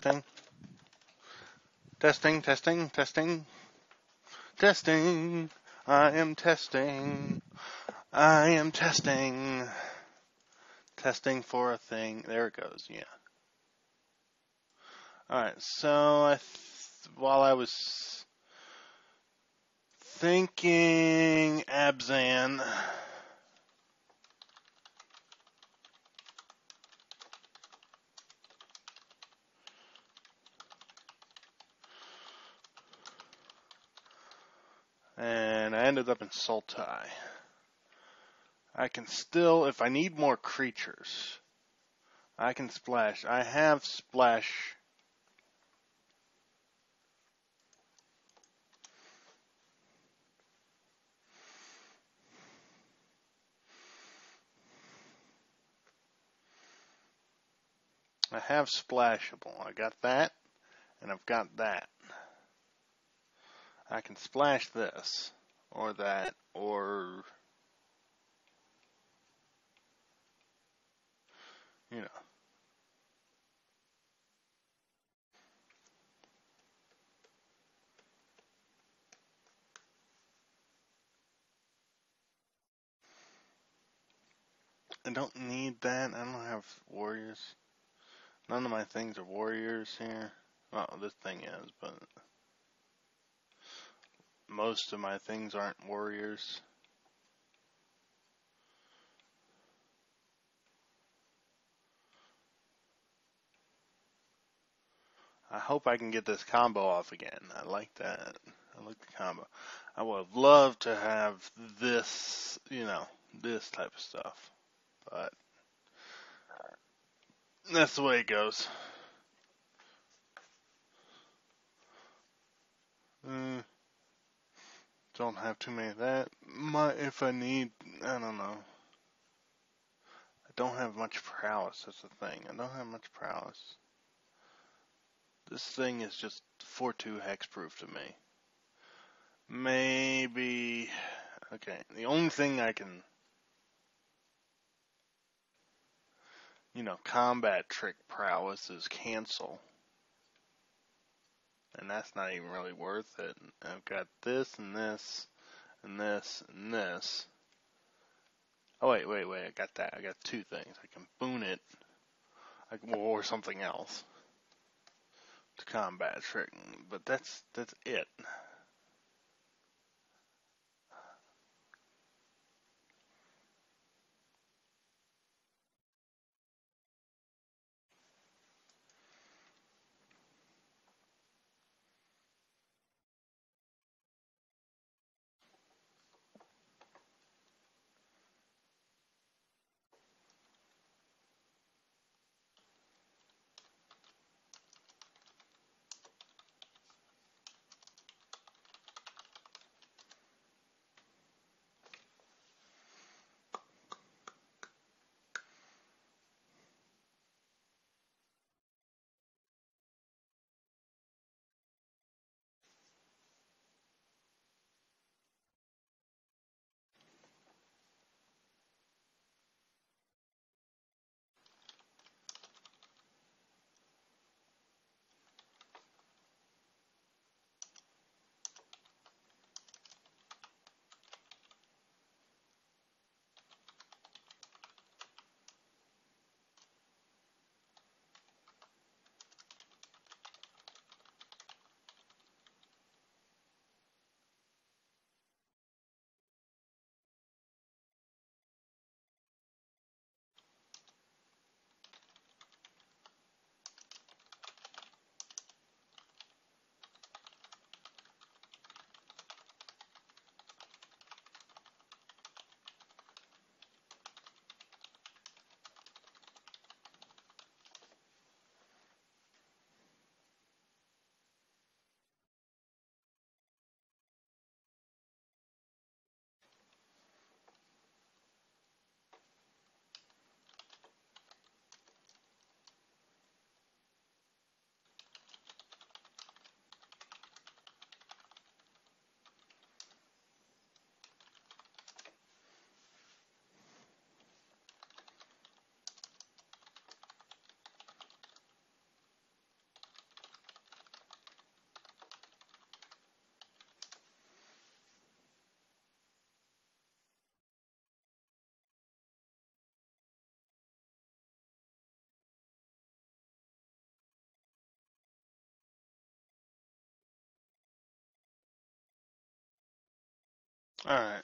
Testing. Testing, testing, testing. Testing. I am testing. I am testing. Testing for a thing. There it goes, yeah. Alright, so I th- while I was thinking Abzan. And I ended up in Sultai. I can still, if I need more creatures, I can splash. I have splash. I have splashable. I got that, and I've got that. I can splash this, or that, or you know. I don't need that. I don't have warriors. None of my things are warriors here. Well, this thing is, but most of my things aren't warriors. I hope I can get this combo off again. I like that. I like the combo. I would have loved to have this, you know, this type of stuff. But that's the way it goes. Mm, don't have too many of that. My, if I need, I don't know. I don't have much prowess. That's the thing. I don't have much prowess. This thing is just 4-2 hexproof to me. Maybe, okay, the only thing I can, you know, combat trick prowess is cancel. And that's not even really worth it. I've got this and this and this and this. Oh wait, wait, wait, I got that. I got two things. I can boon it. I can, or something else to combat trick, but that's that's it. Alright.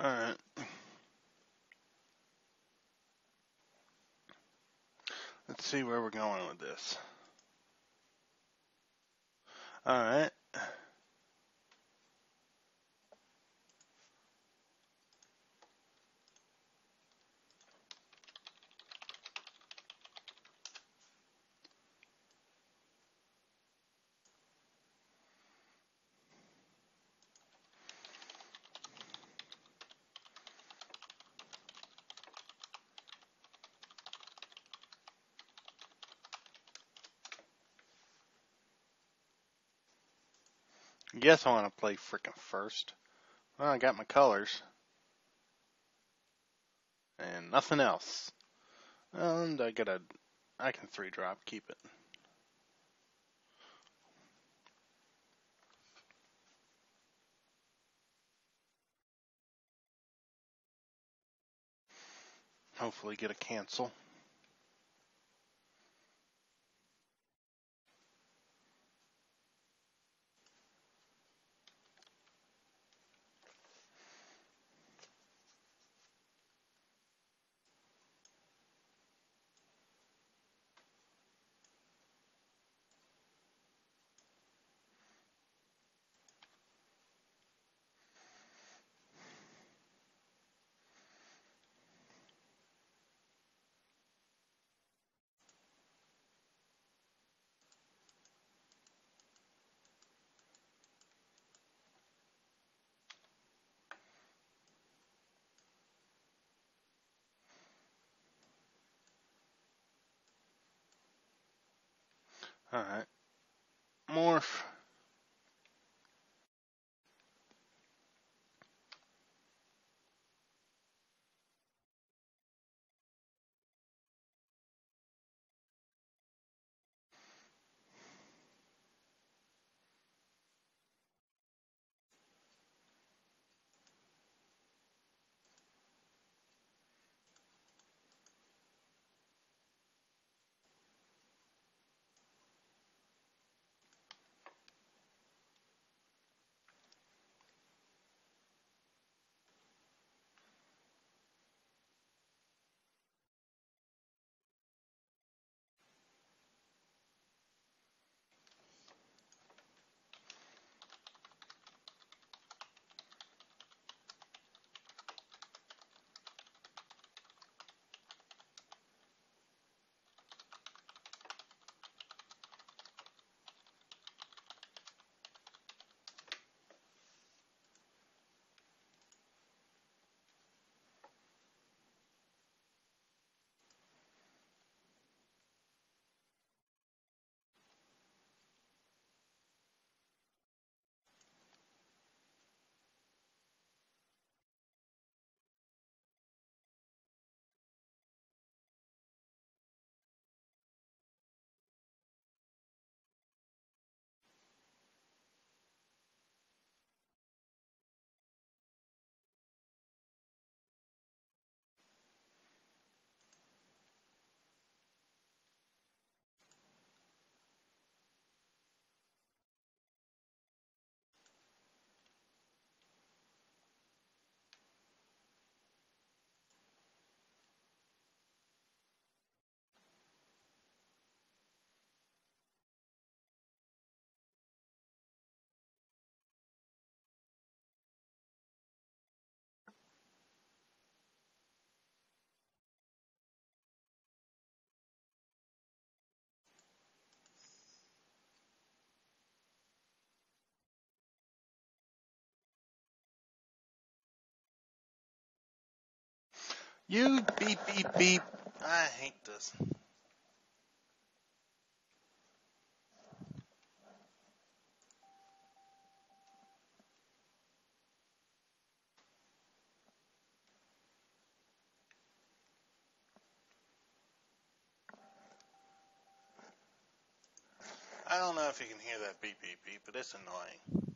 Alright. Let's see where we're going with this. Alright. Guess I want to play frickin' first. Well, I got my colors. And nothing else. And I got a, I can three drop, keep it. Hopefully get a cancel. Alright. Morph. You beep beep beep. I hate this. I don't know if you can hear that beep beep beep, but it's annoying.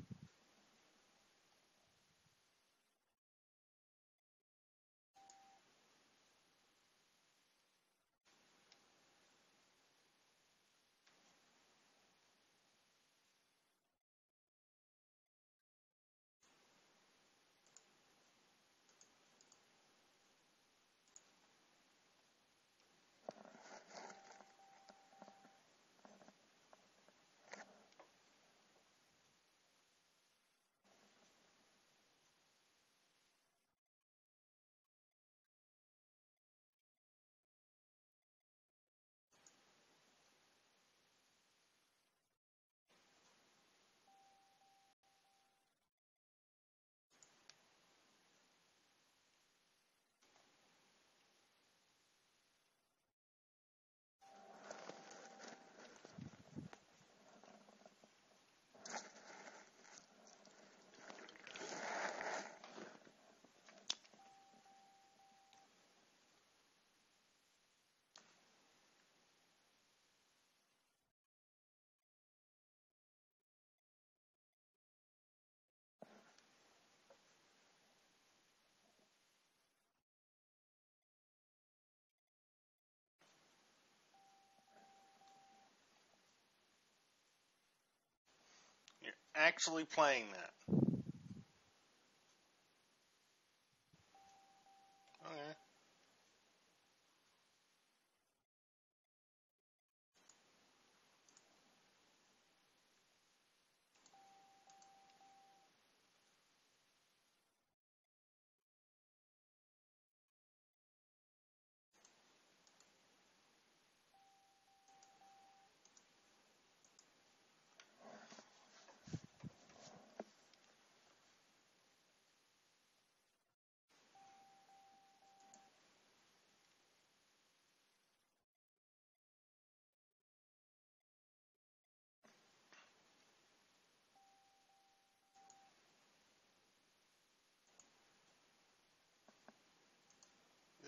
Actually playing that.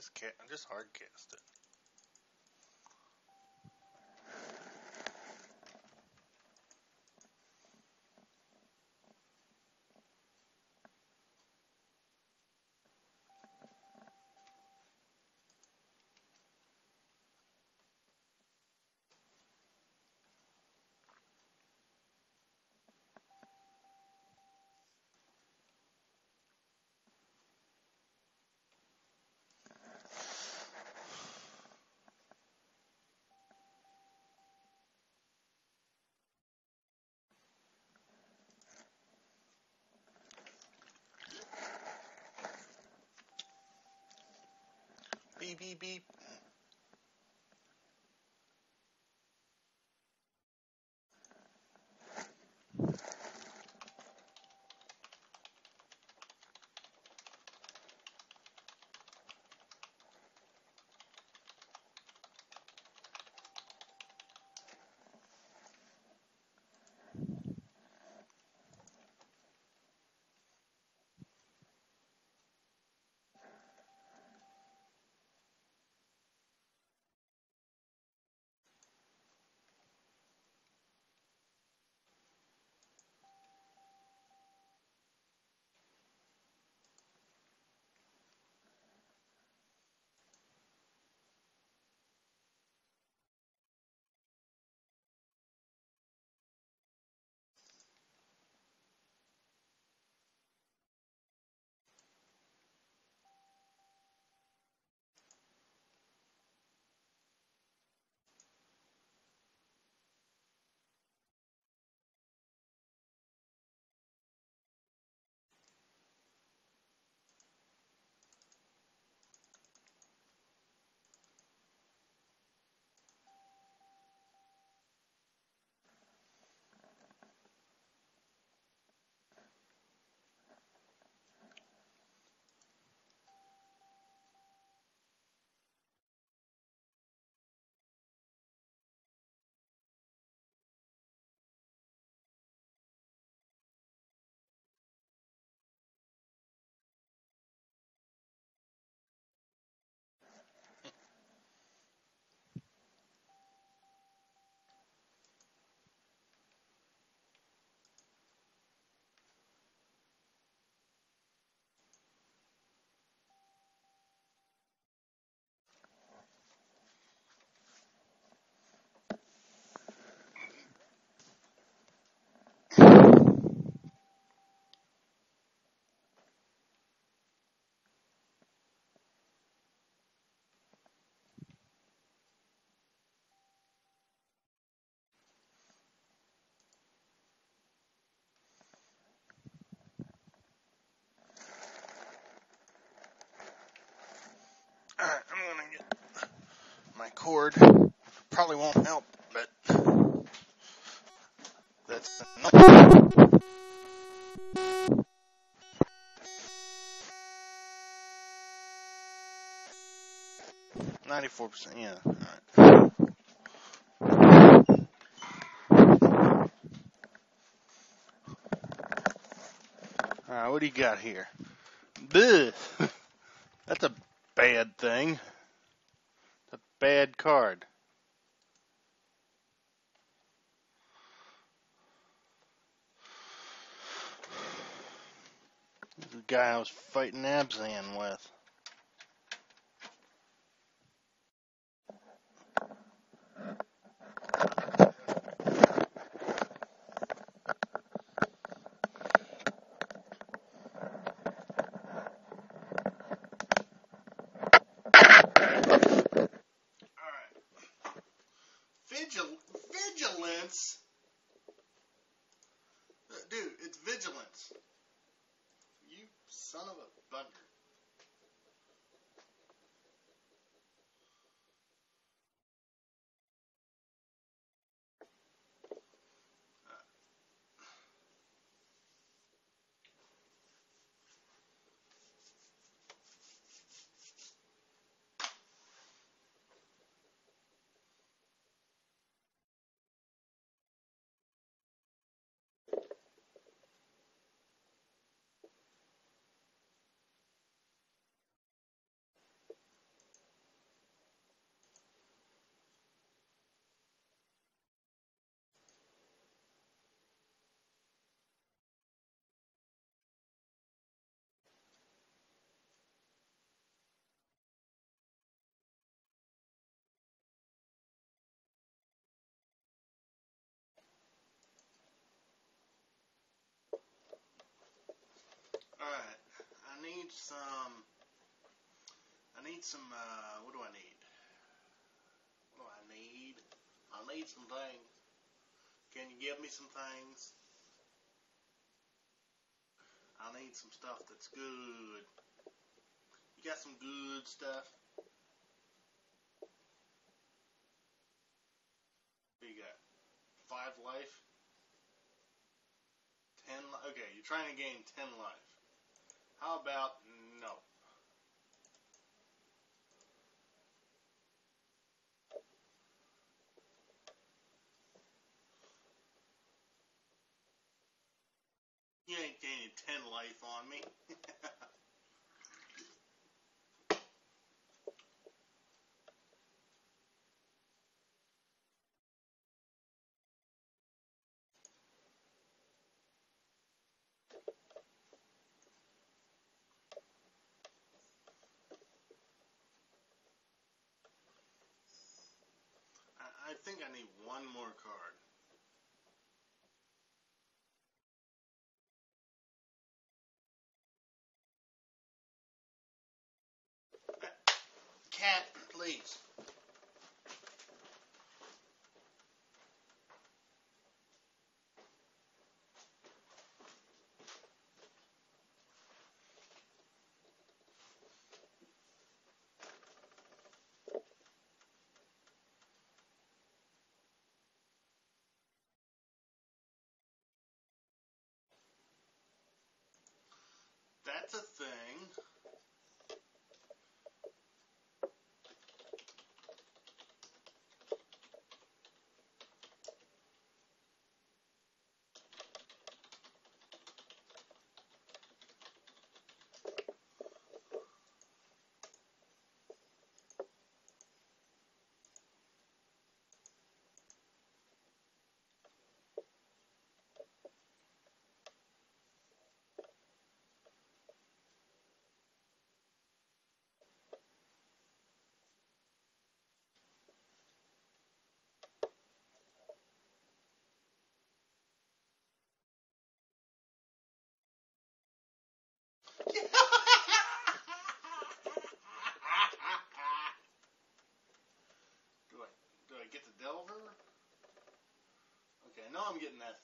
Just ca- just hard cast it. Beep beep beep. cord. Probably won't help, but that's Ninety-four percent. Yeah. All right. All right. What do you got here? Bleh. That's a bad thing. Bad card. The guy I was fighting Abzan with. Vigil- vigilance? Uh, Dude, it's vigilance. You son of a bugger. Alright. I need some. I need some. Uh, what do I need? What do I need? I need some things. Can you give me some things? I need some stuff that's good. You got some good stuff? What you got? Five life? Ten li- Okay, you're trying to gain ten life. How about no? You ain't gaining ten life on me. I, I think I need one more card. Cat, please. That's a thing. Get the Delver? Okay, now I'm getting that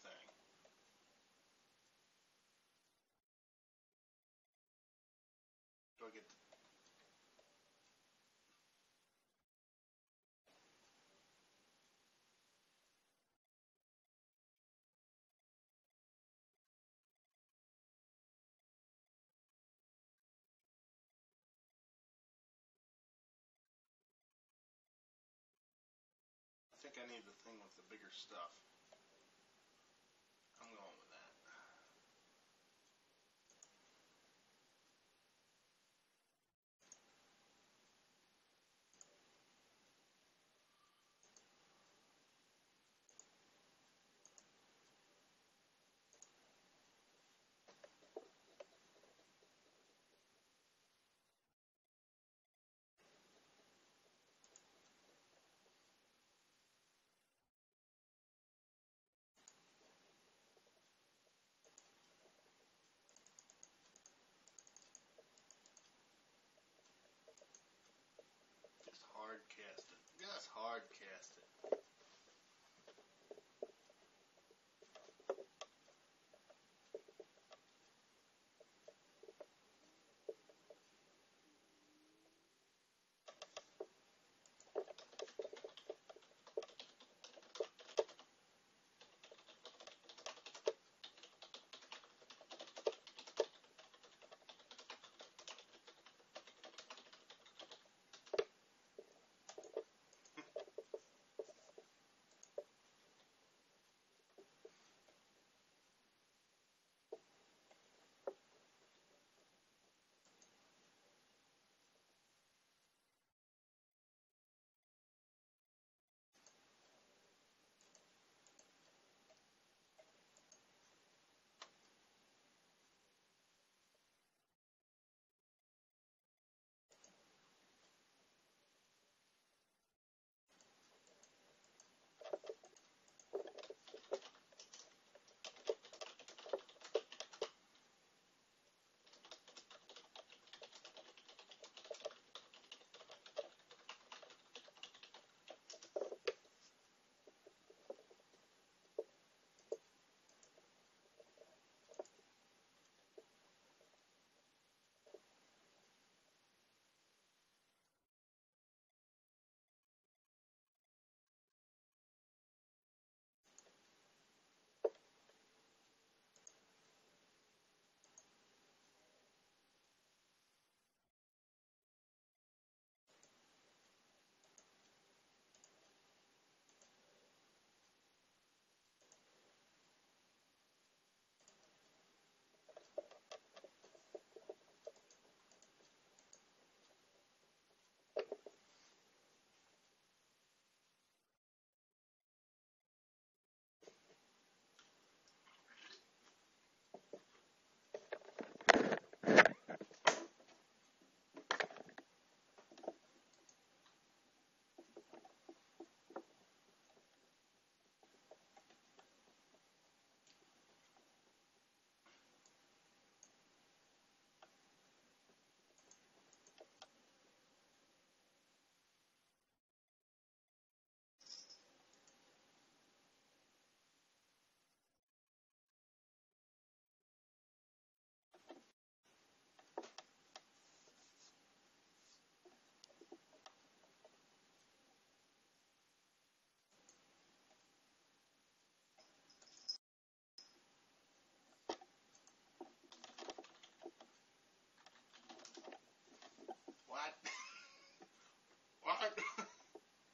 I need the thing with the bigger stuff.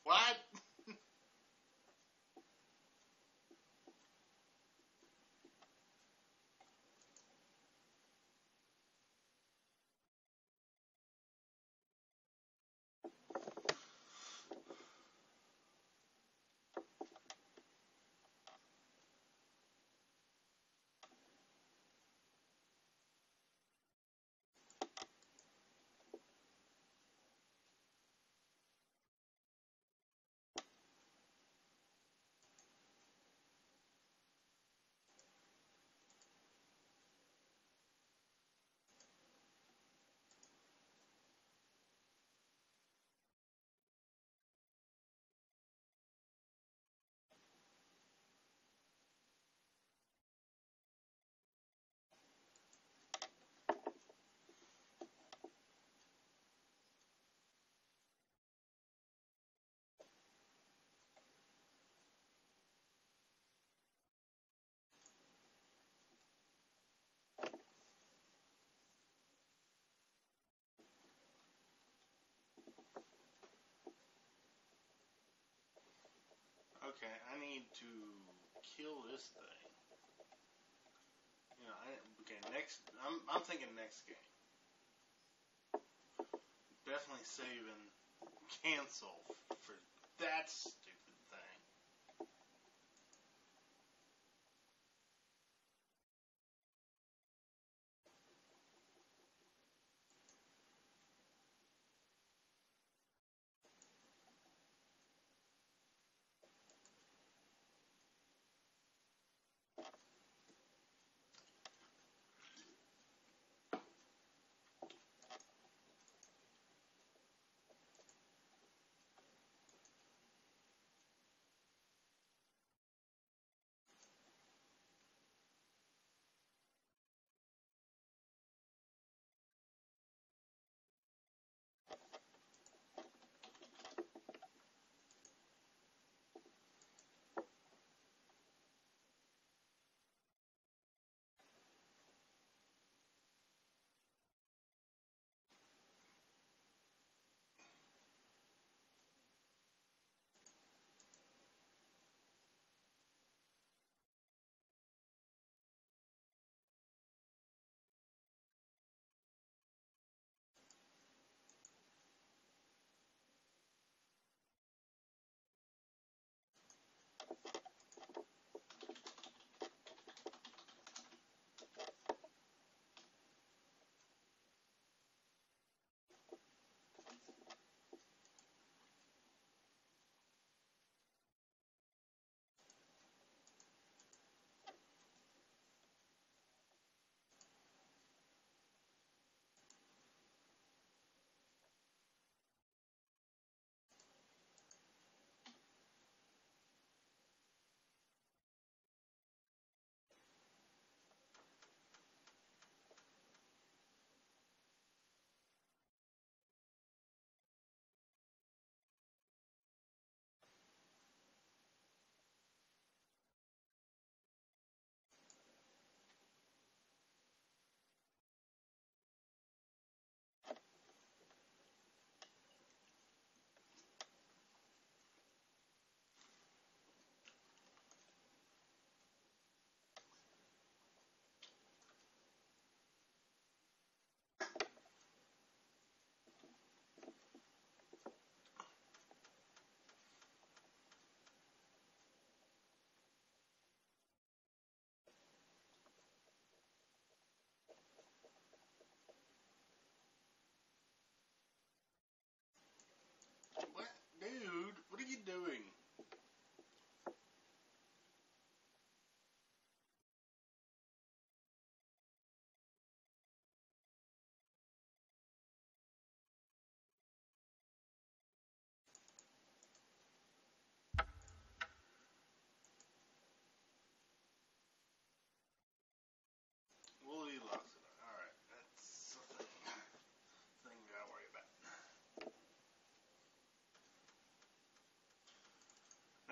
What? Okay, I need to kill this thing. You know, I, okay, next. I'm I'm thinking next game. Definitely saving cancel for that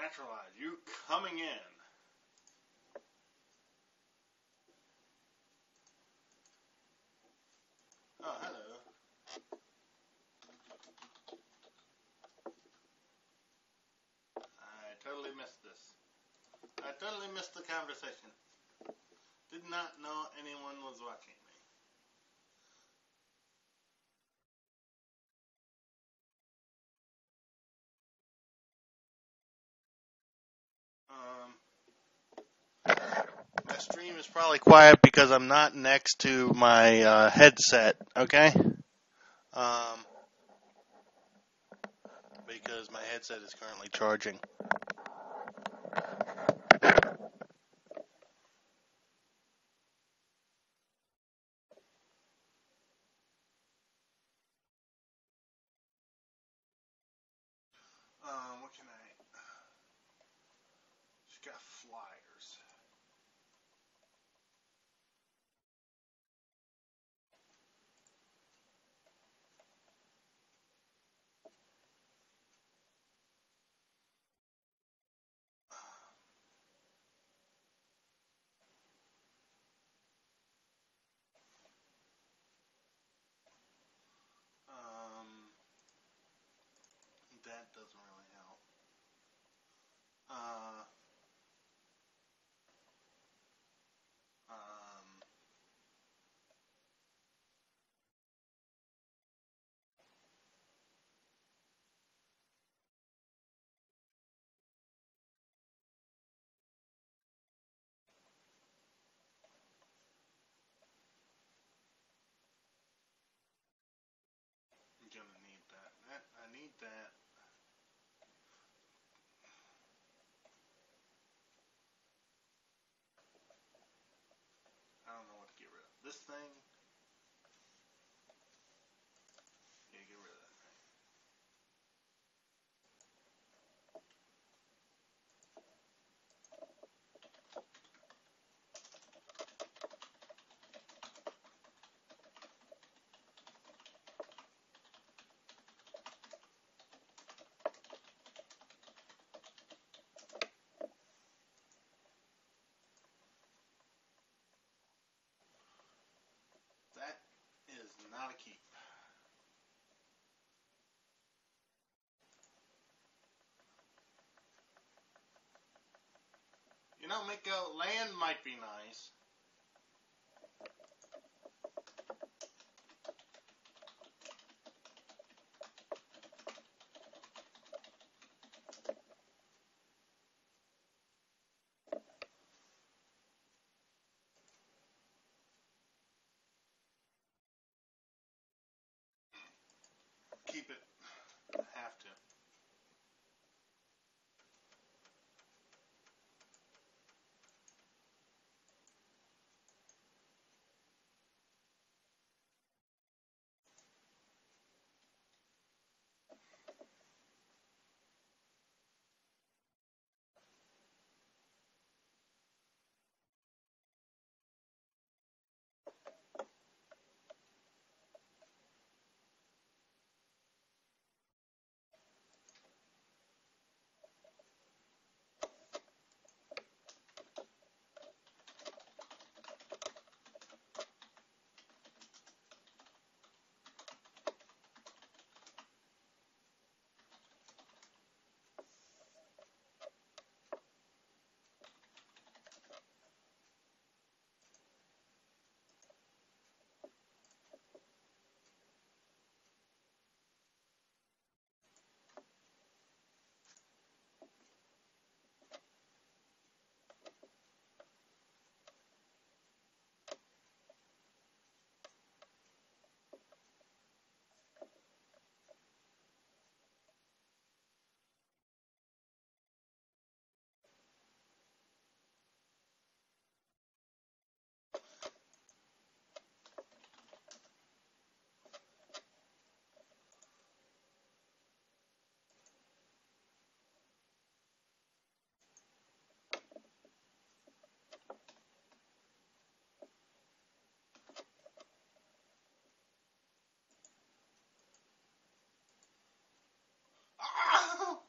Naturalize, you coming in. Oh, hello. I totally missed this. I totally missed the conversation. Did not know anyone was watching is probably quiet because I'm not next to my uh, headset. Okay. Um, because my headset is currently charging. Um, what can I? She's got flyers. Um, that doesn't really help. Um, this thing. You know, Miko, land might be nice. Oh!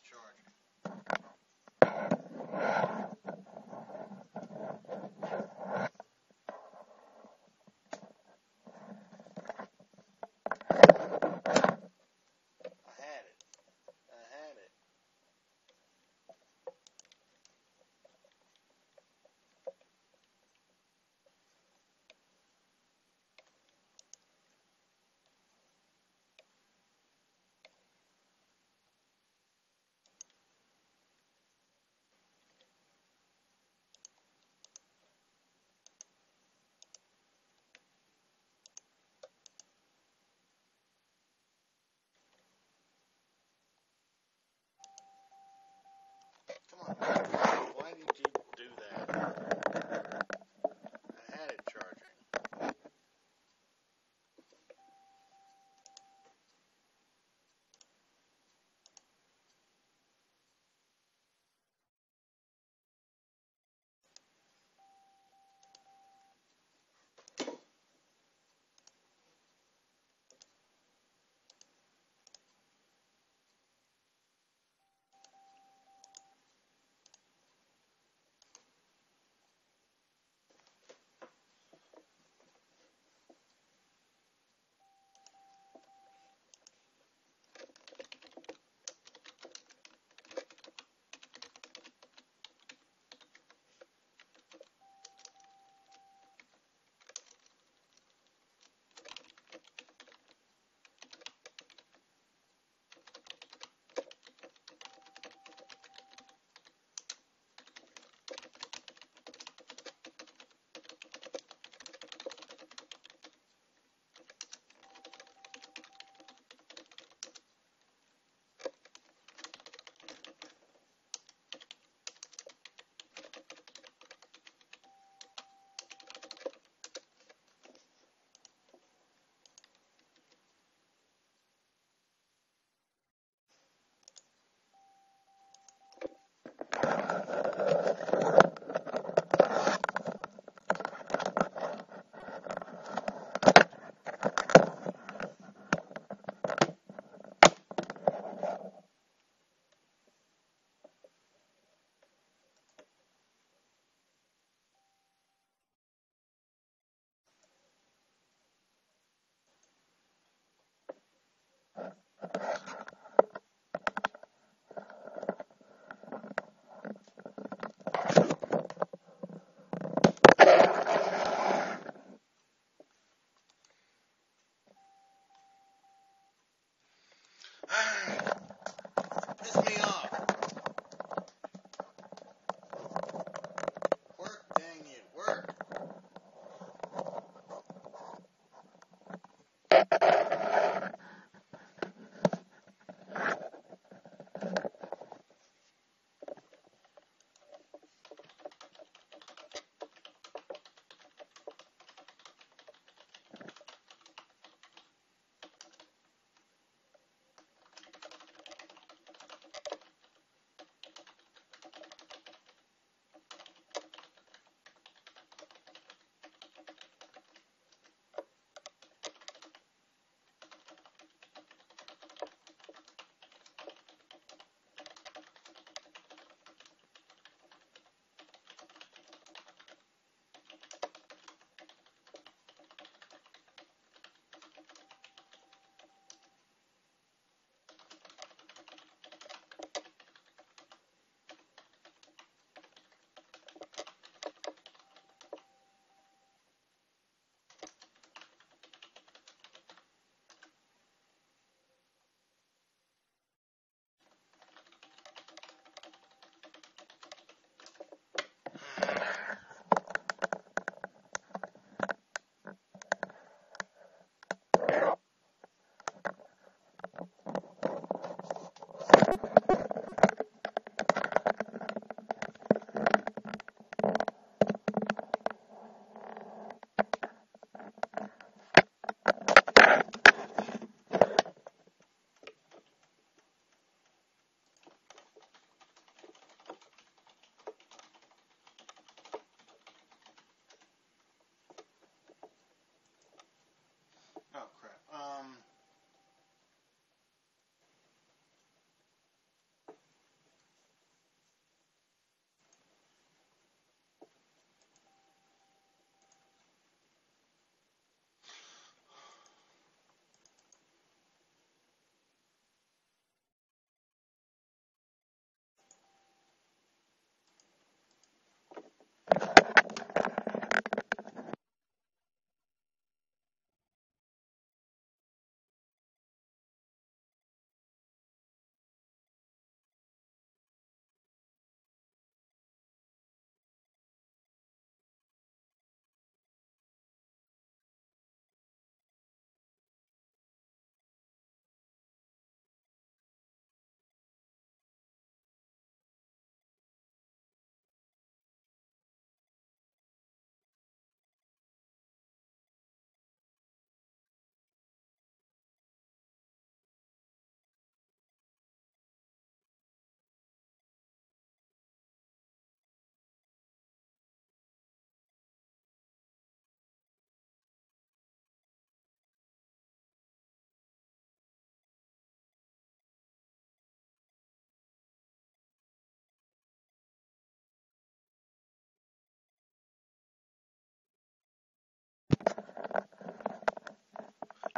discharge.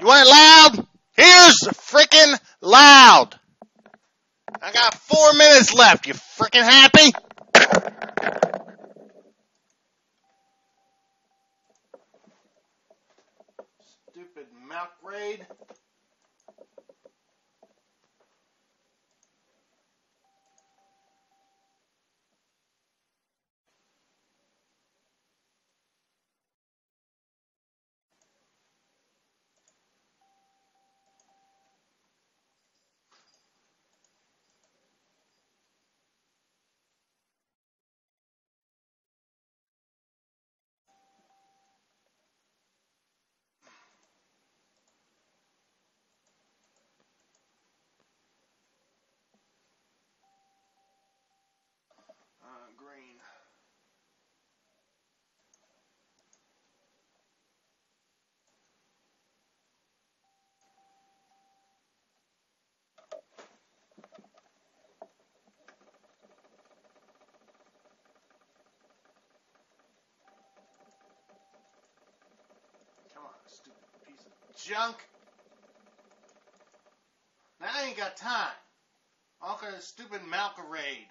You want it loud? Here's freaking loud. I got four minutes left. You freaking happy? Stupid mouth raid. Junk. Now I ain't got time. All kind of stupid Malcarade.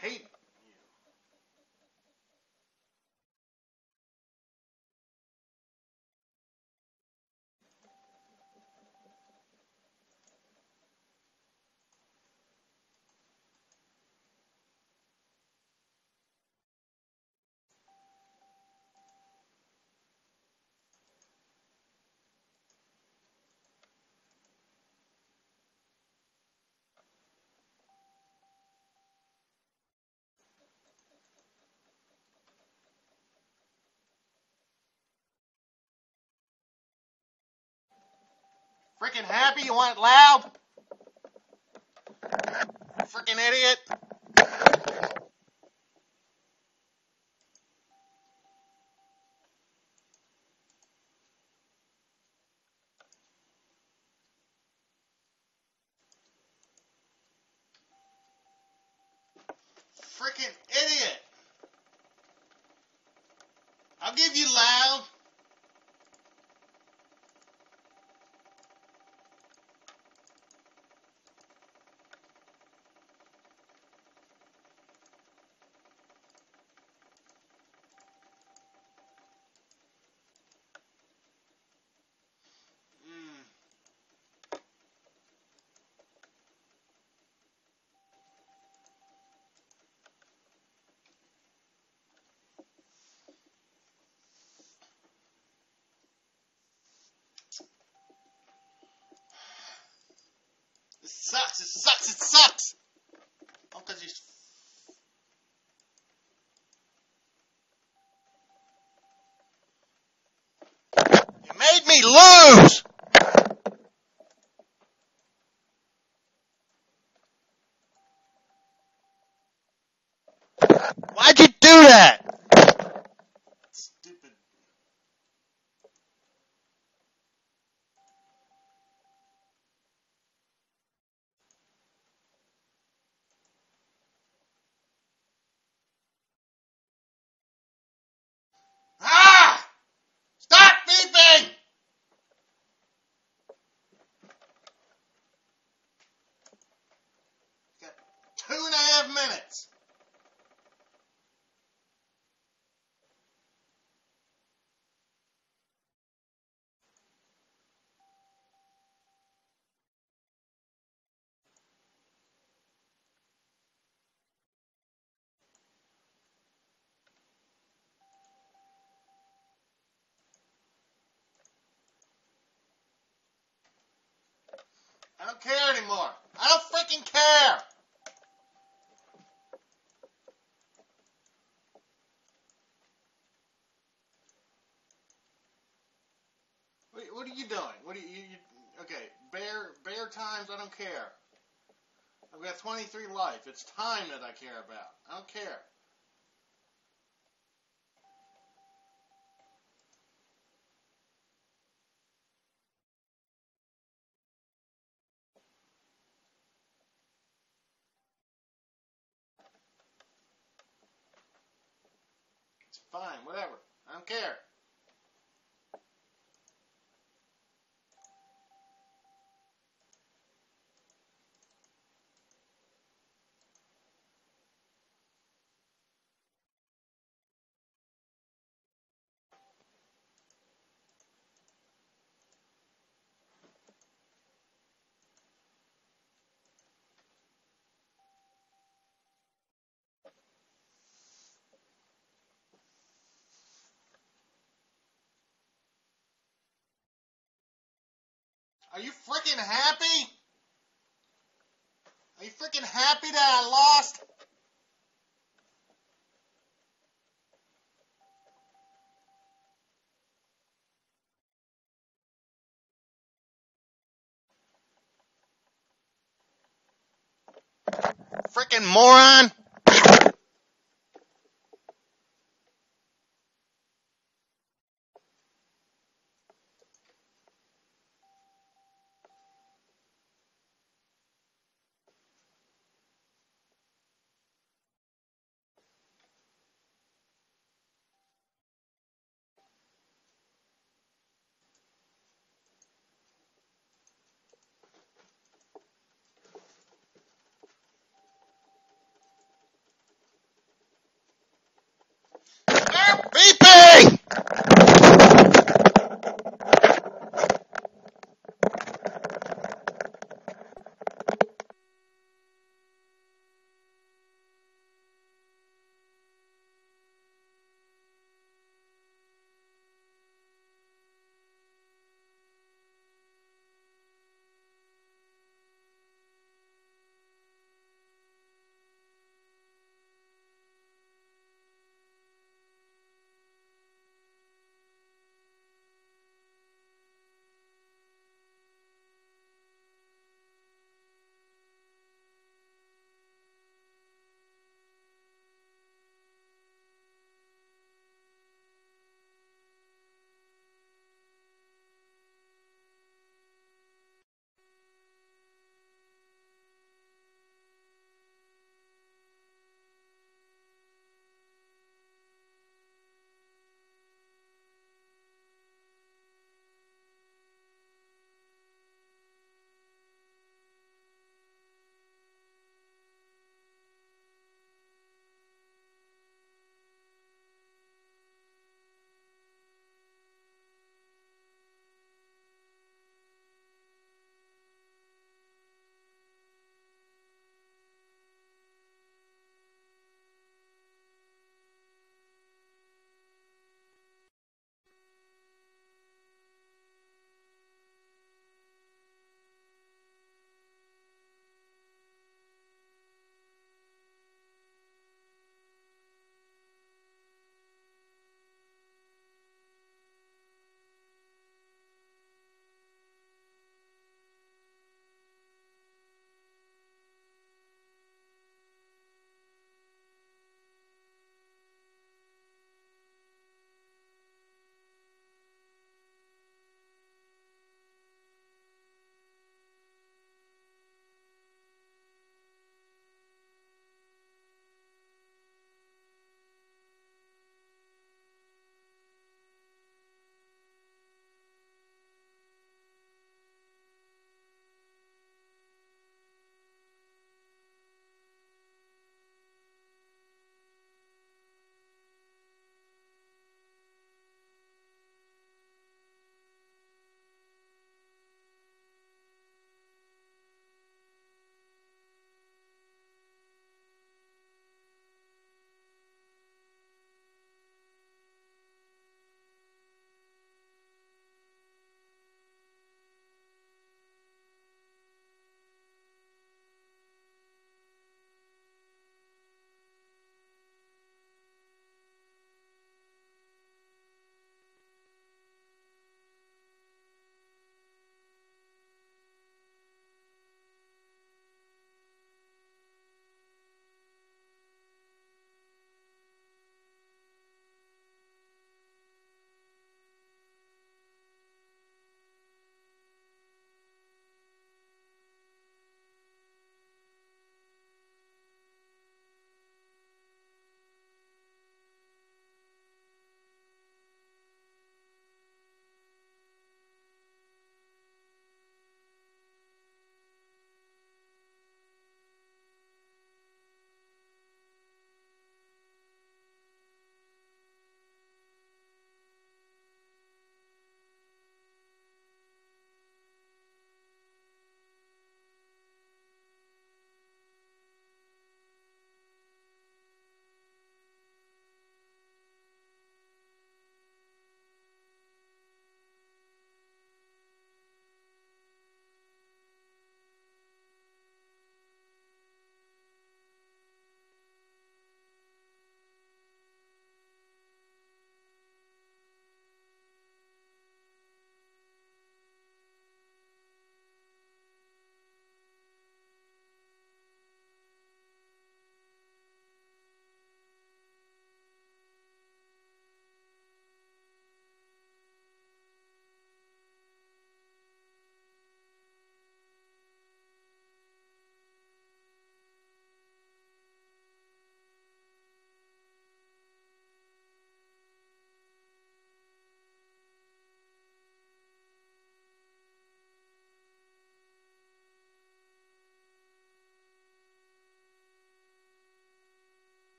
Hate you. Freaking happy? You want it loud? Freaking idiot. Freaking idiot. I'll give you loud. Mm. It sucks, it sucks, it sucks! Oh, All because you You made me lose! Why'd you do that? Stupid. Ah! Stop beeping! Got two and a half minutes. I don't care anymore. I don't freaking care. What, what are you doing? What are you, you, you? Okay, bear bear times. I don't care. I've got 23 life. It's time that I care about. I don't care. fine, whatever. I don't care. Are you freaking happy? Are you freaking happy that I lost? Freaking moron!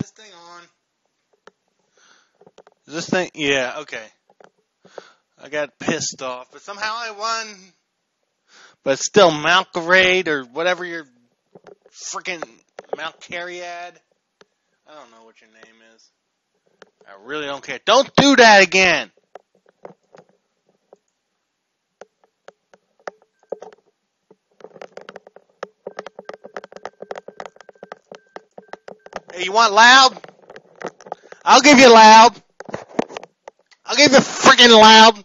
This thing on? Is this thing? Yeah, okay. I got pissed off, but somehow I won. But still, Malcarade or whatever your freaking Malcariad. I don't know what your name is. I really don't care. Don't do that again. You want loud? I'll give you loud. I'll give you freaking loud.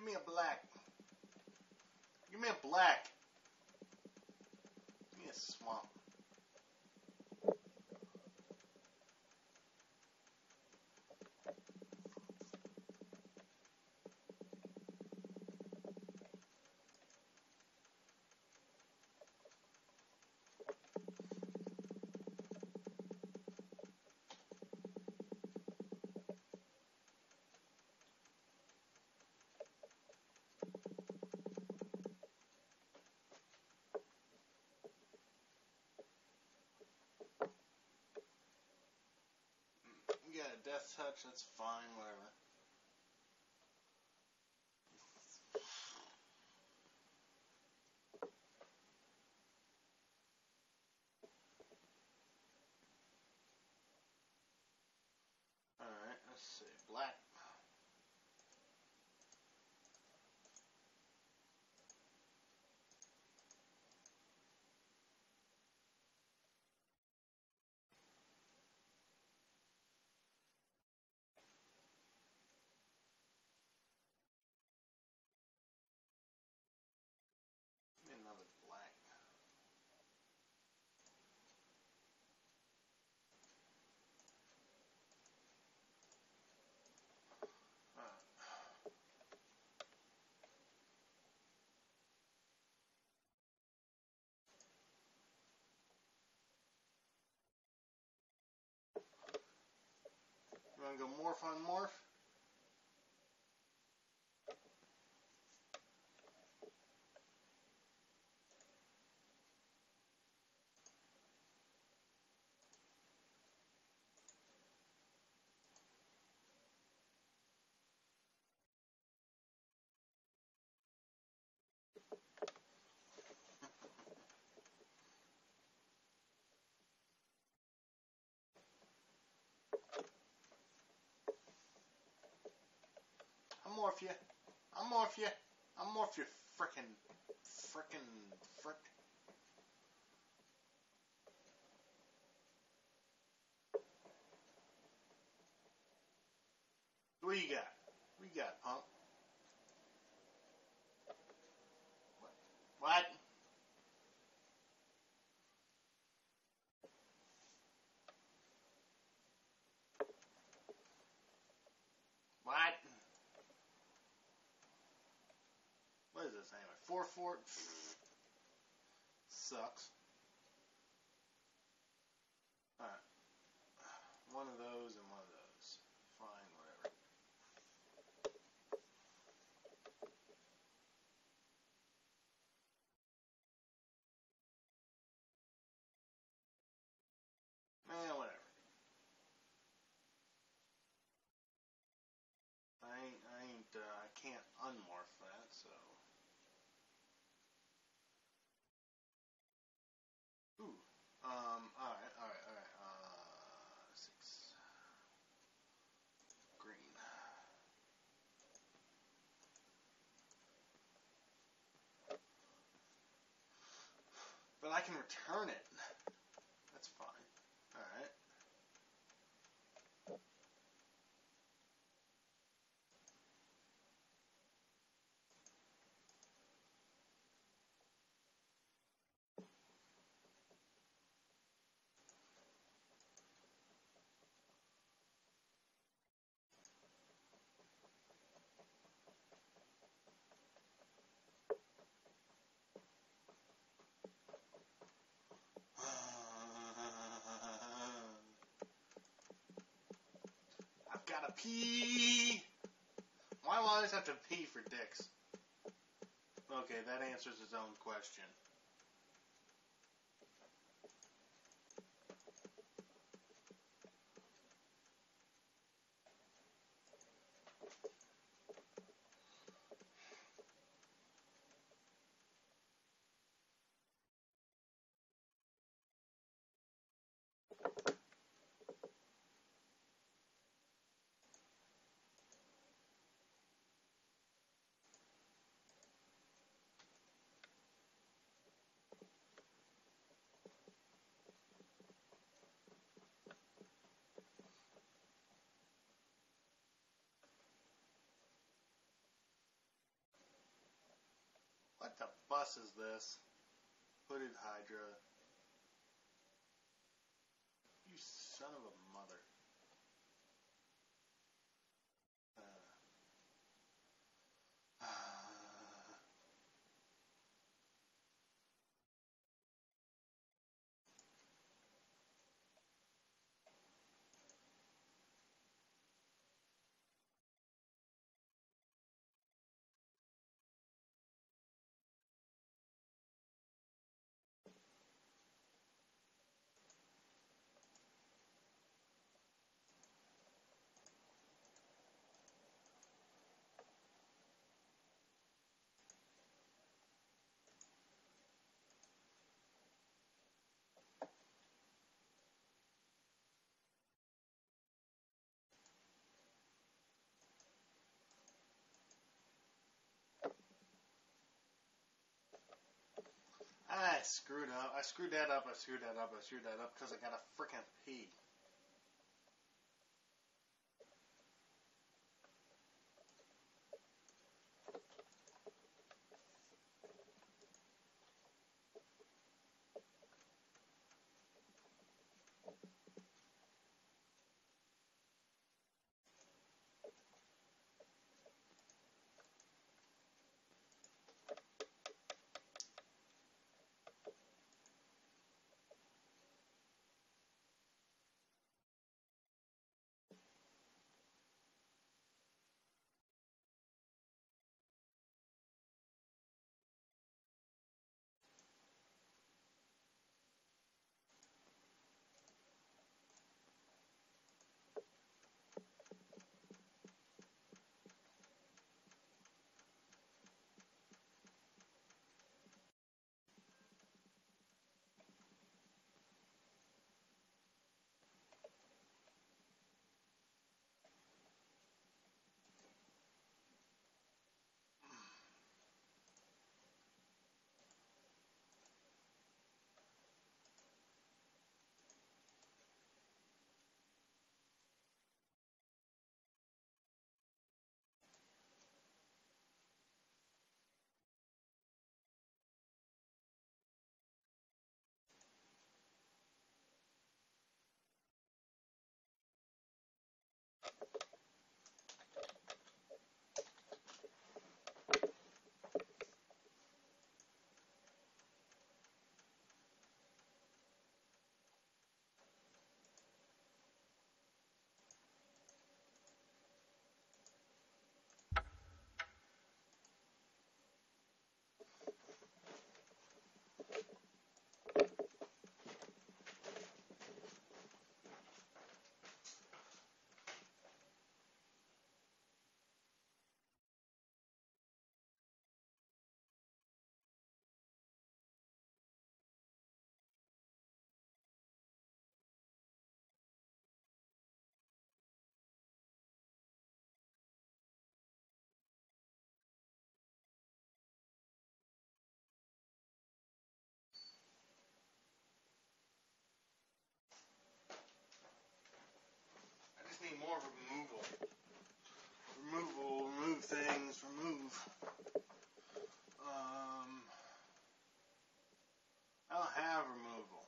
Give me a black. Give me a black. Give me a swamp. You got a death touch, that's fine, whatever. Alright, let's see. Black. Give me another black. Wanna go morph on morph? I'll morph you. I'm morph you. I'm morph you frickin' frickin' frick. What you got? What you got, punk? What? What? What is this anyway? Four four sucks. Alright. One of those and one of those. Fine, whatever. Eh, whatever. I ain't, I ain't, uh, I can't unmorph that, so. Ooh. Um, alright, alright, alright, uh, six. Green. But I can return it. That's fine. Alright. I've gotta pee. Why do I always have to pee for dicks? Okay, that answers its own question. Bus is this? Hooded Hydra. You son of a mother. Uh, I screwed up. I screwed that up. I screwed that up. I screwed that up because I got a freaking pee. More removal. Removal, remove things, remove. Um, I don't have removal.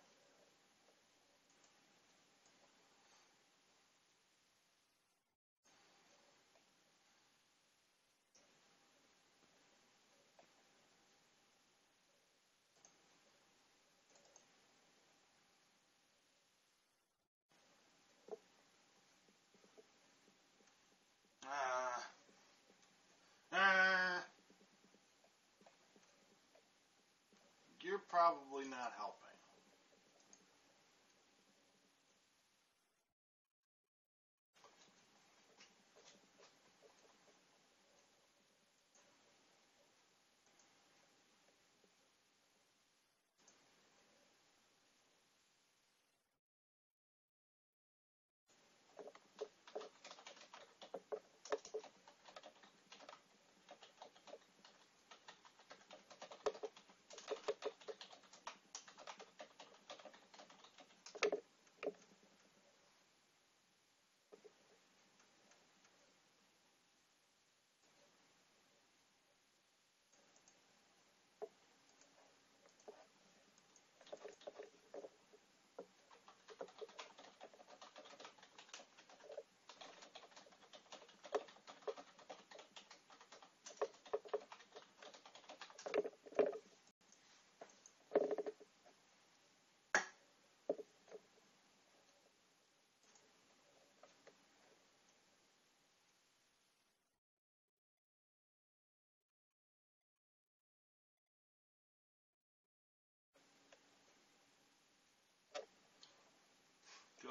Probably not helping.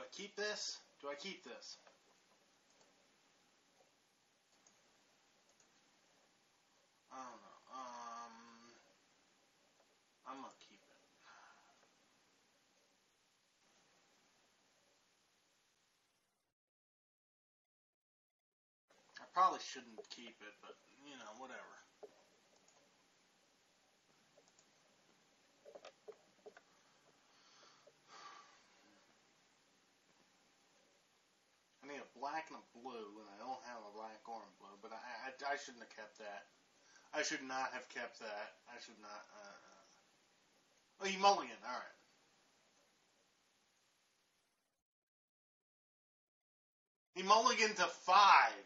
I keep this? Do I keep this? Know. Um, I'm gonna keep it. I probably shouldn't keep it, but you know, whatever. Black and a blue, and I don't have a black or a blue, but I, I, I shouldn't have kept that. I should not have kept that. I should not. Uh, uh. oh, you mulligan. All right. He mulliganed to five.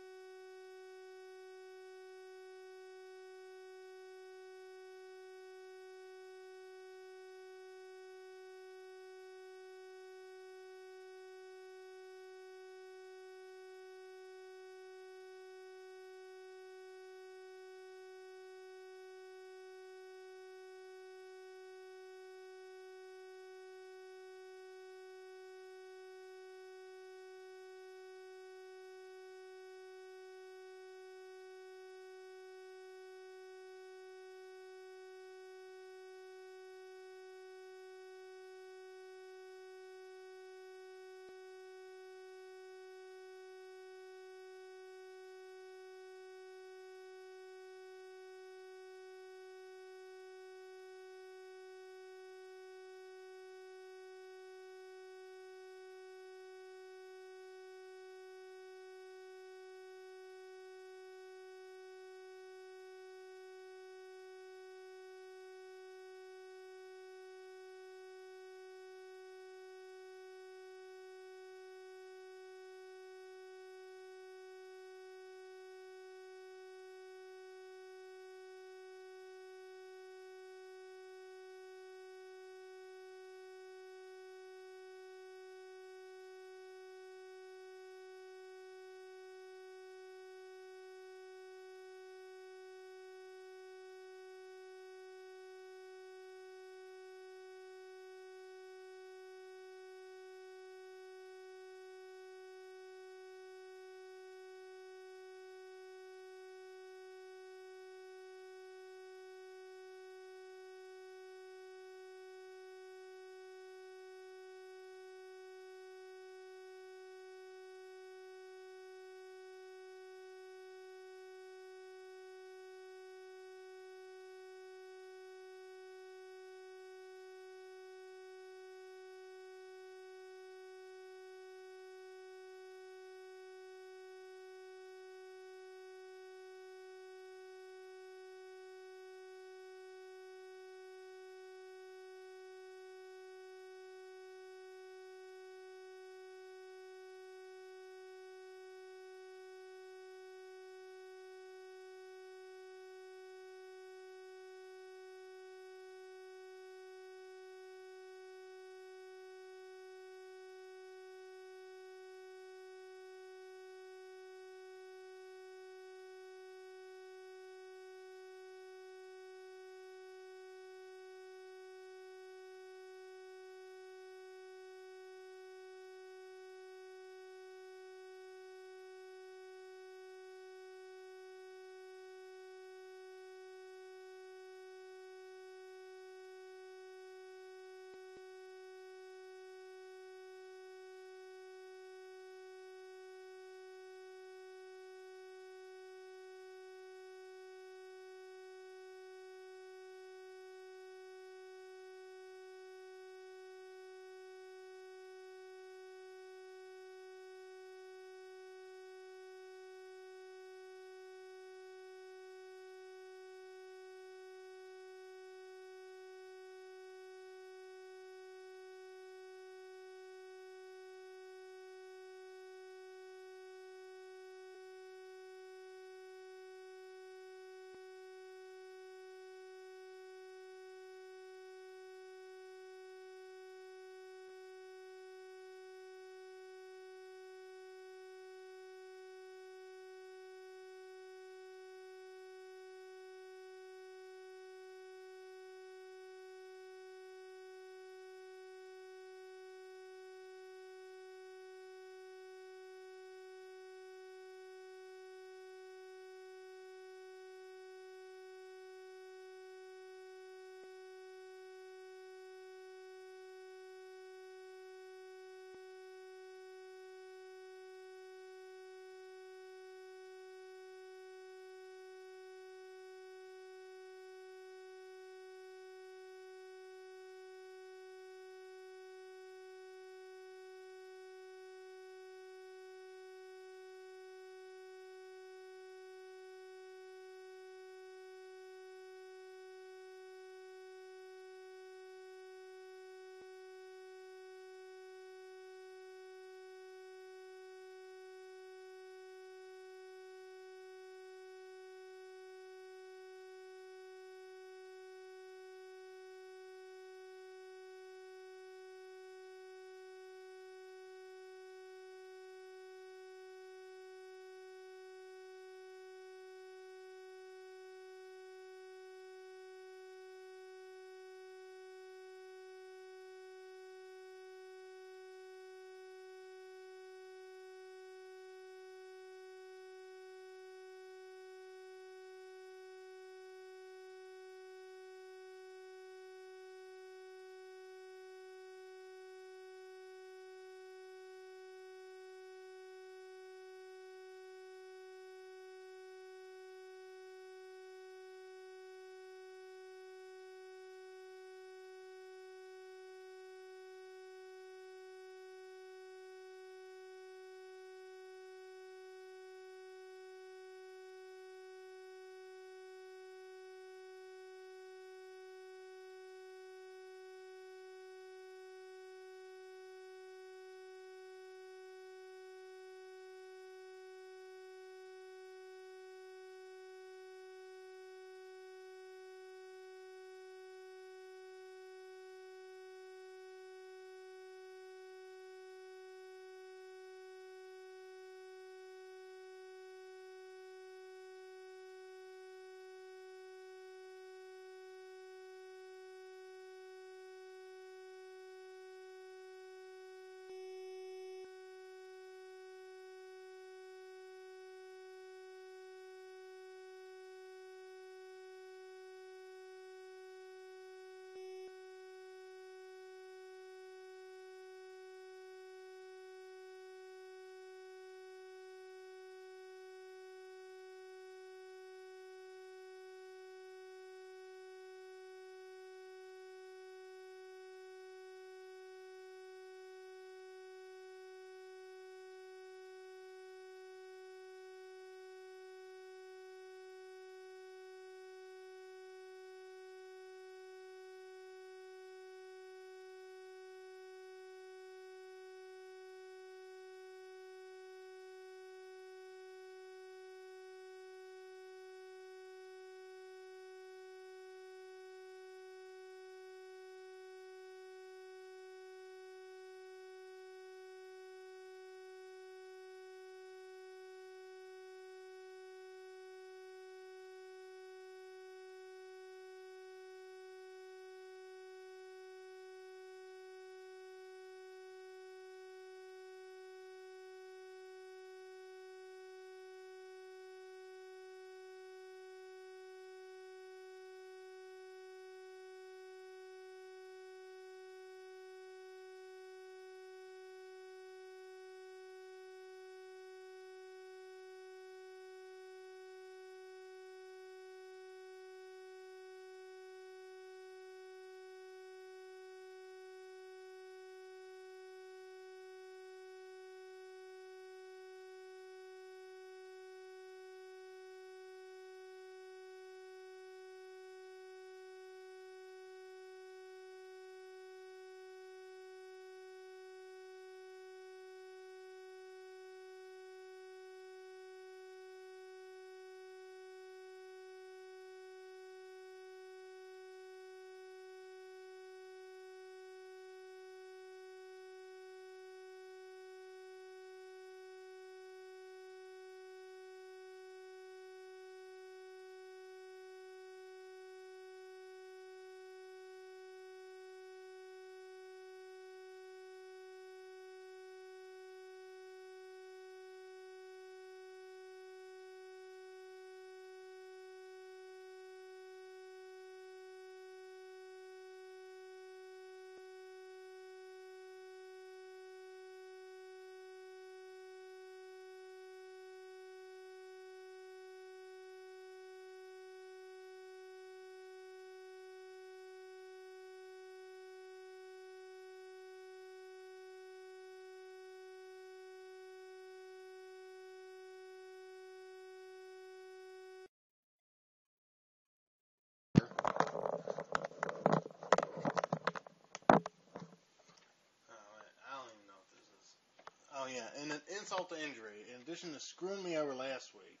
An insult to injury, in addition to screwing me over last week,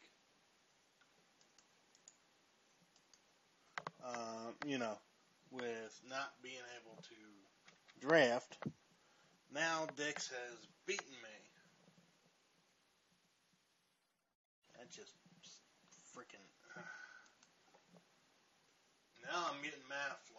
um, you know, with not being able to draft, now Dix has beaten me. That just freaking. Now I'm getting mana flooded.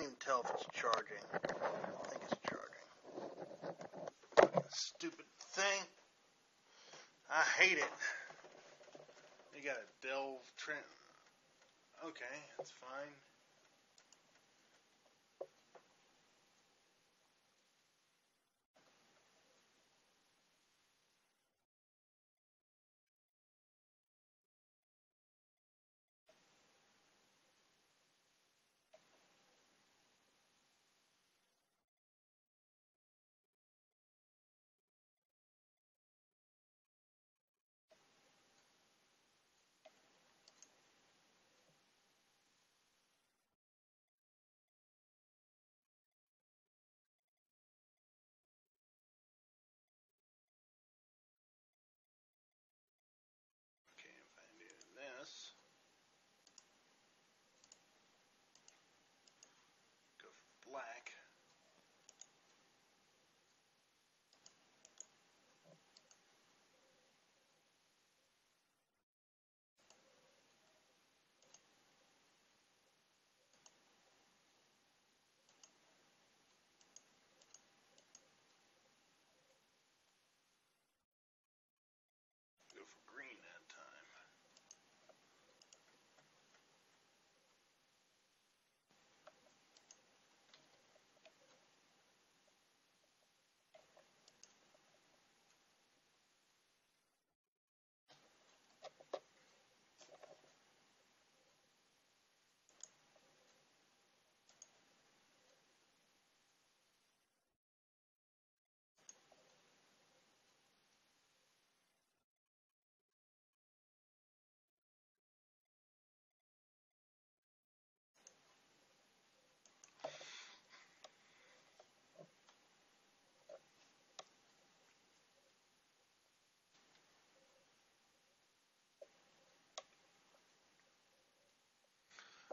Know if it's charging. I think it's charging. Stupid thing. I hate it. You gotta delve Trent. Okay, that's fine.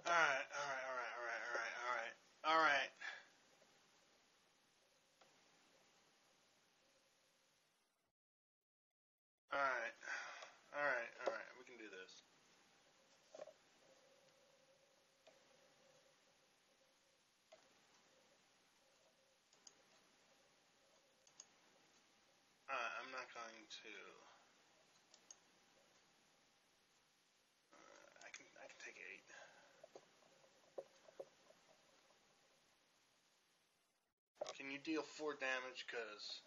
All right, all right, all right, all right, all right, all right, all right. All right, all right. We can do this. I'm not going to. Uh, I can I can take eight. Can you deal four damage? Cause.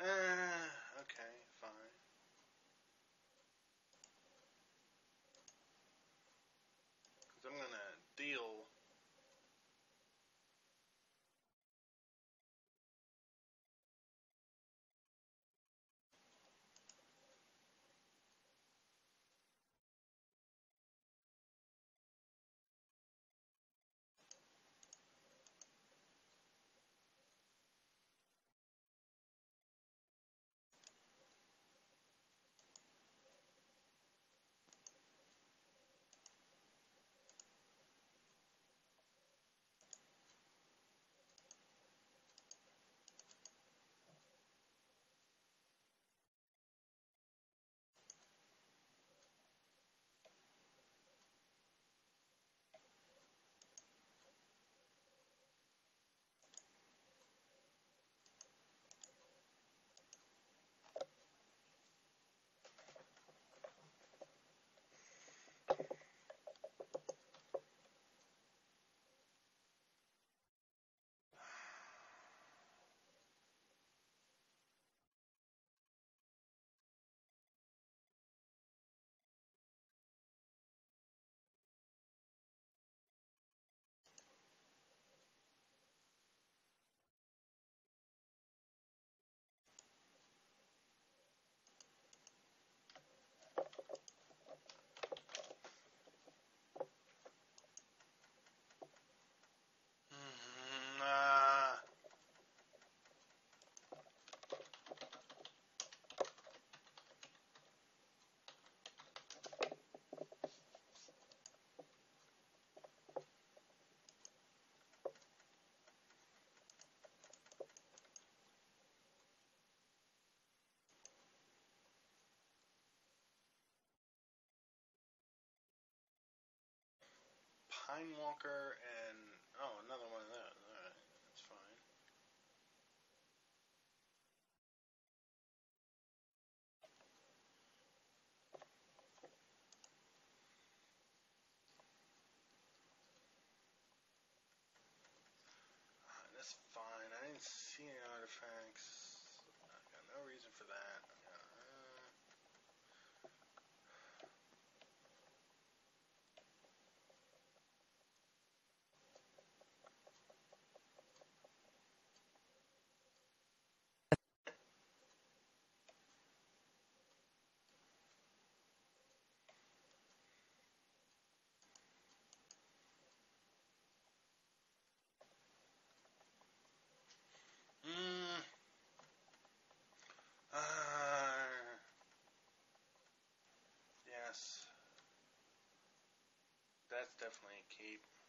Uh, Time Walker and oh, another one of those. All right, that's fine. Uh, That's fine. I didn't see any artifacts. I got no reason for that. That's definitely a keep.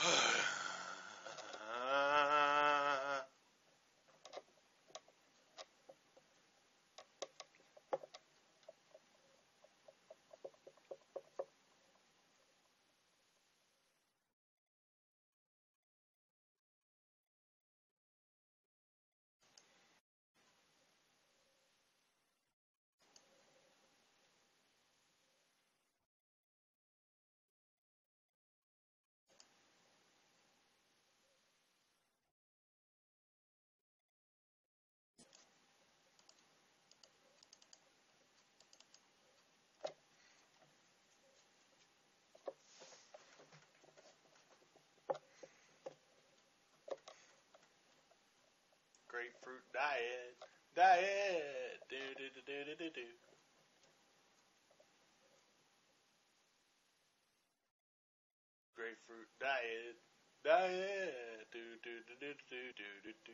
Uh, grapefruit diet. Diet. Do do do do do do. Grapefruit diet. Diet. Do do do do do do do do.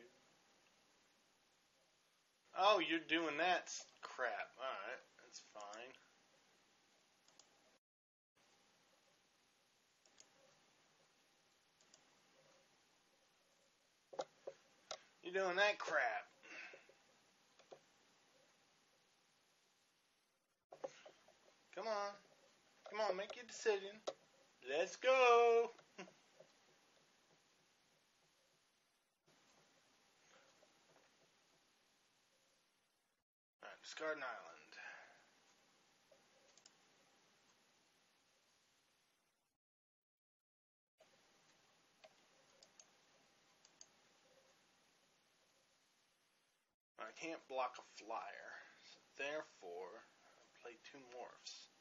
Oh, you're doing that crap. Alright, that's fine. You're doing that crap. Come on. Come on, make your decision. Let's go. Discard an island. I can't block a flyer, so therefore I play two morphs.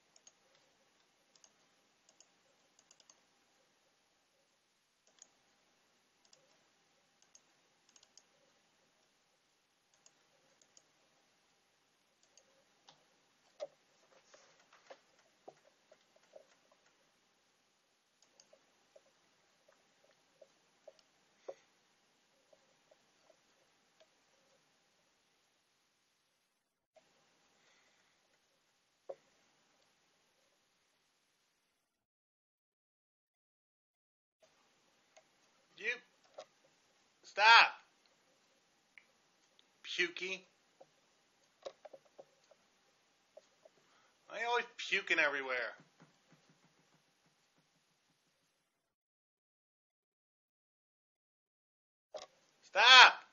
Stop! Pukey. You always puking everywhere? Stop!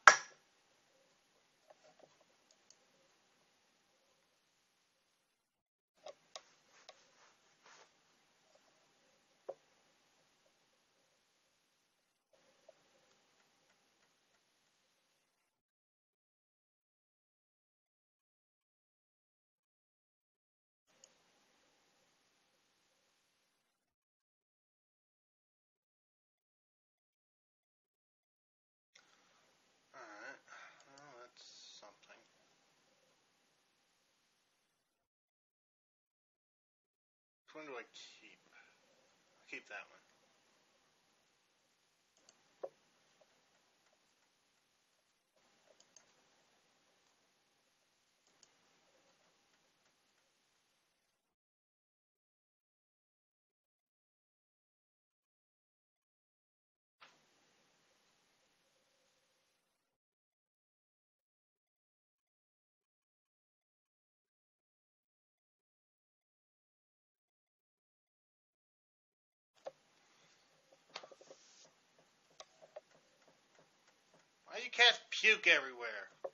Which one do I keep? I'll keep that one. You cats puke everywhere?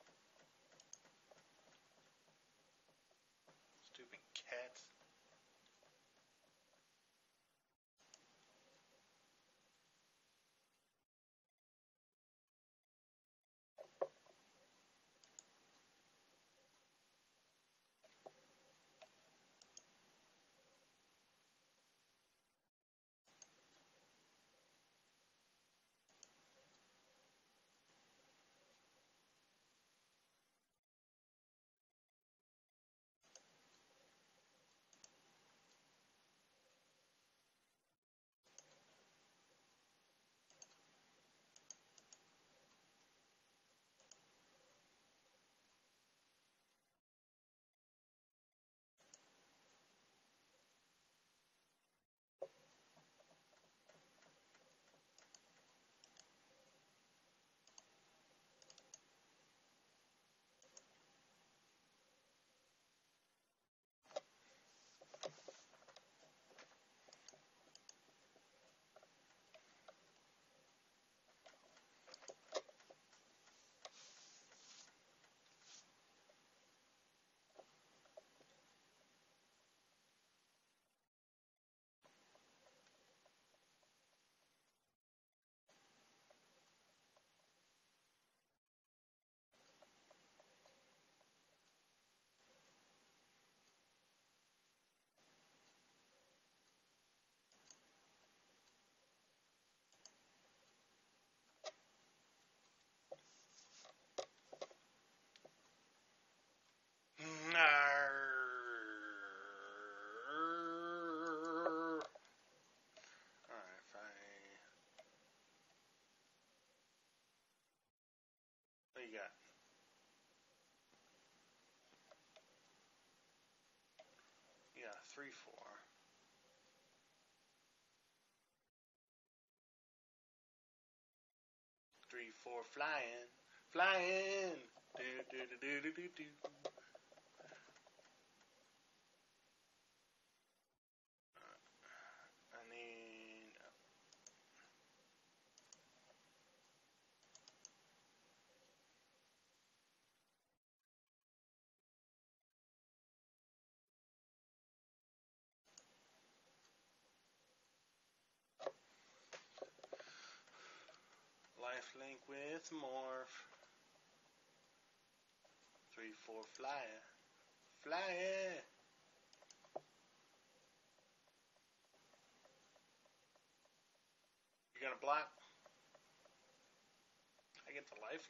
You got? You got 3 4. Three, four, flying, flying. Do, do, do, do, do, do, do. I need. Life with morph. Three, four, flyer. Flyer. You're gonna block? I get the life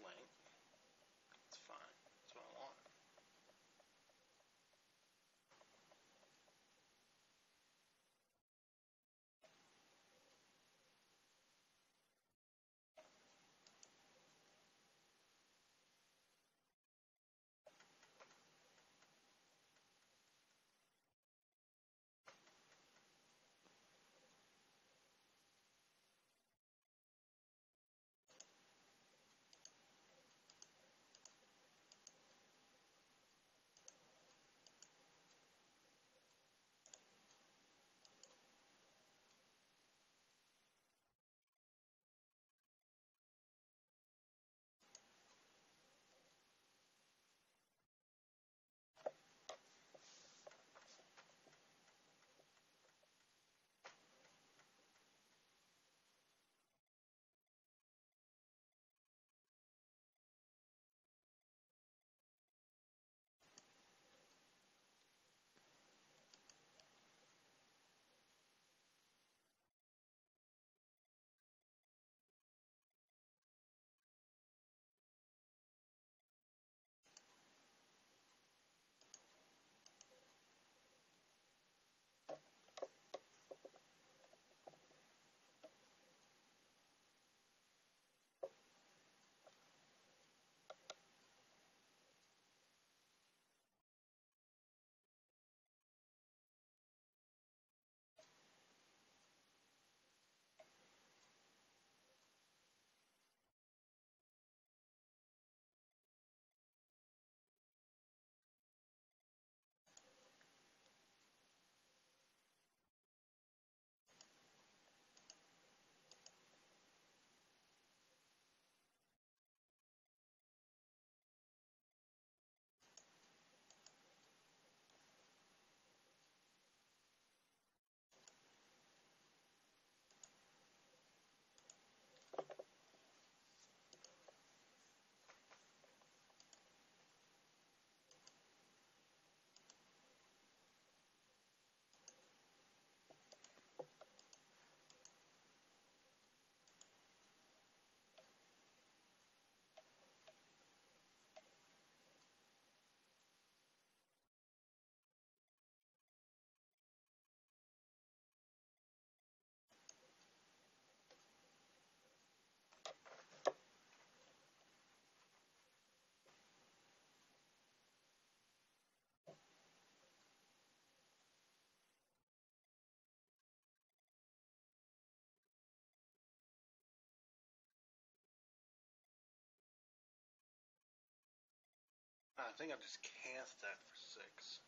I think I'll just cast that for six.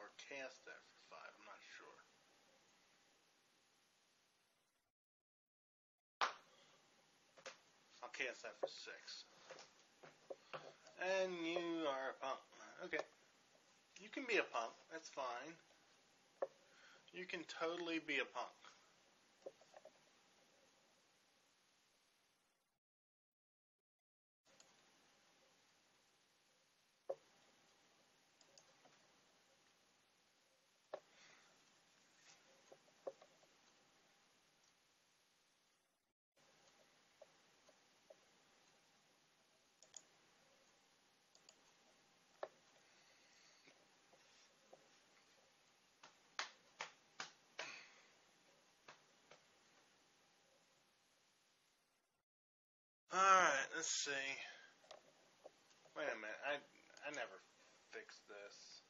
Or cast that for five, I'm not sure. I'll cast that for six. And you are a punk. Okay. You can be a punk, that's fine. You can totally be a punk. Alright, let's see. Wait a minute, I I never fixed this.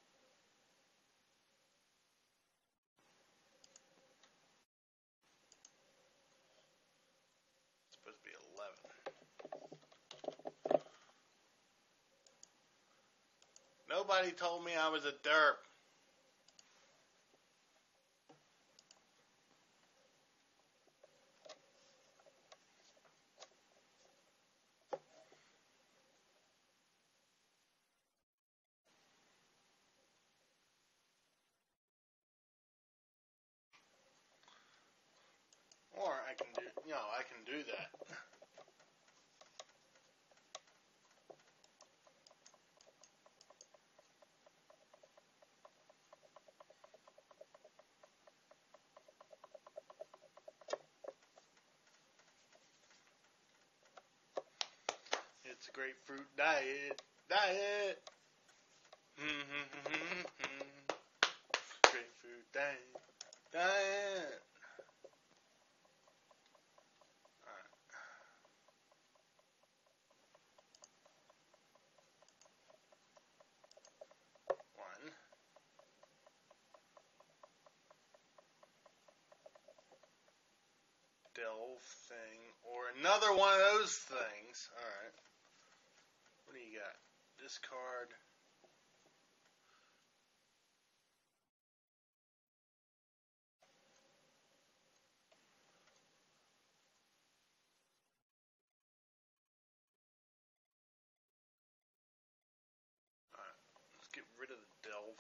It's supposed to be eleven. Nobody told me I was a derp. Or I can do, you know, I can do that. It's a grapefruit diet, diet. Mm-hmm, mm-hmm, mm-hmm. grapefruit diet, diet. Alright. One. Delve thing, or another one of those things. Alright. What do you got? Alright, let's get rid of the Delve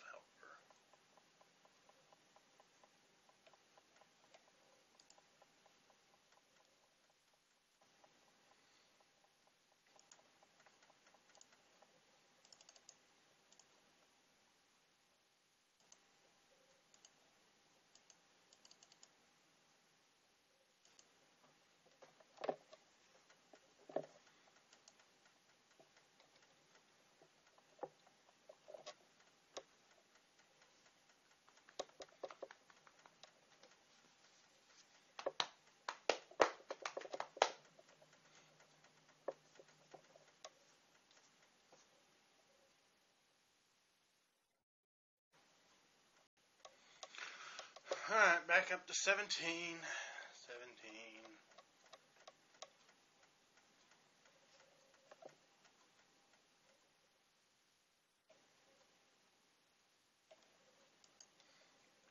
Alright, back up to 17. 17.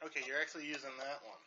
Okay, you're actually using that one.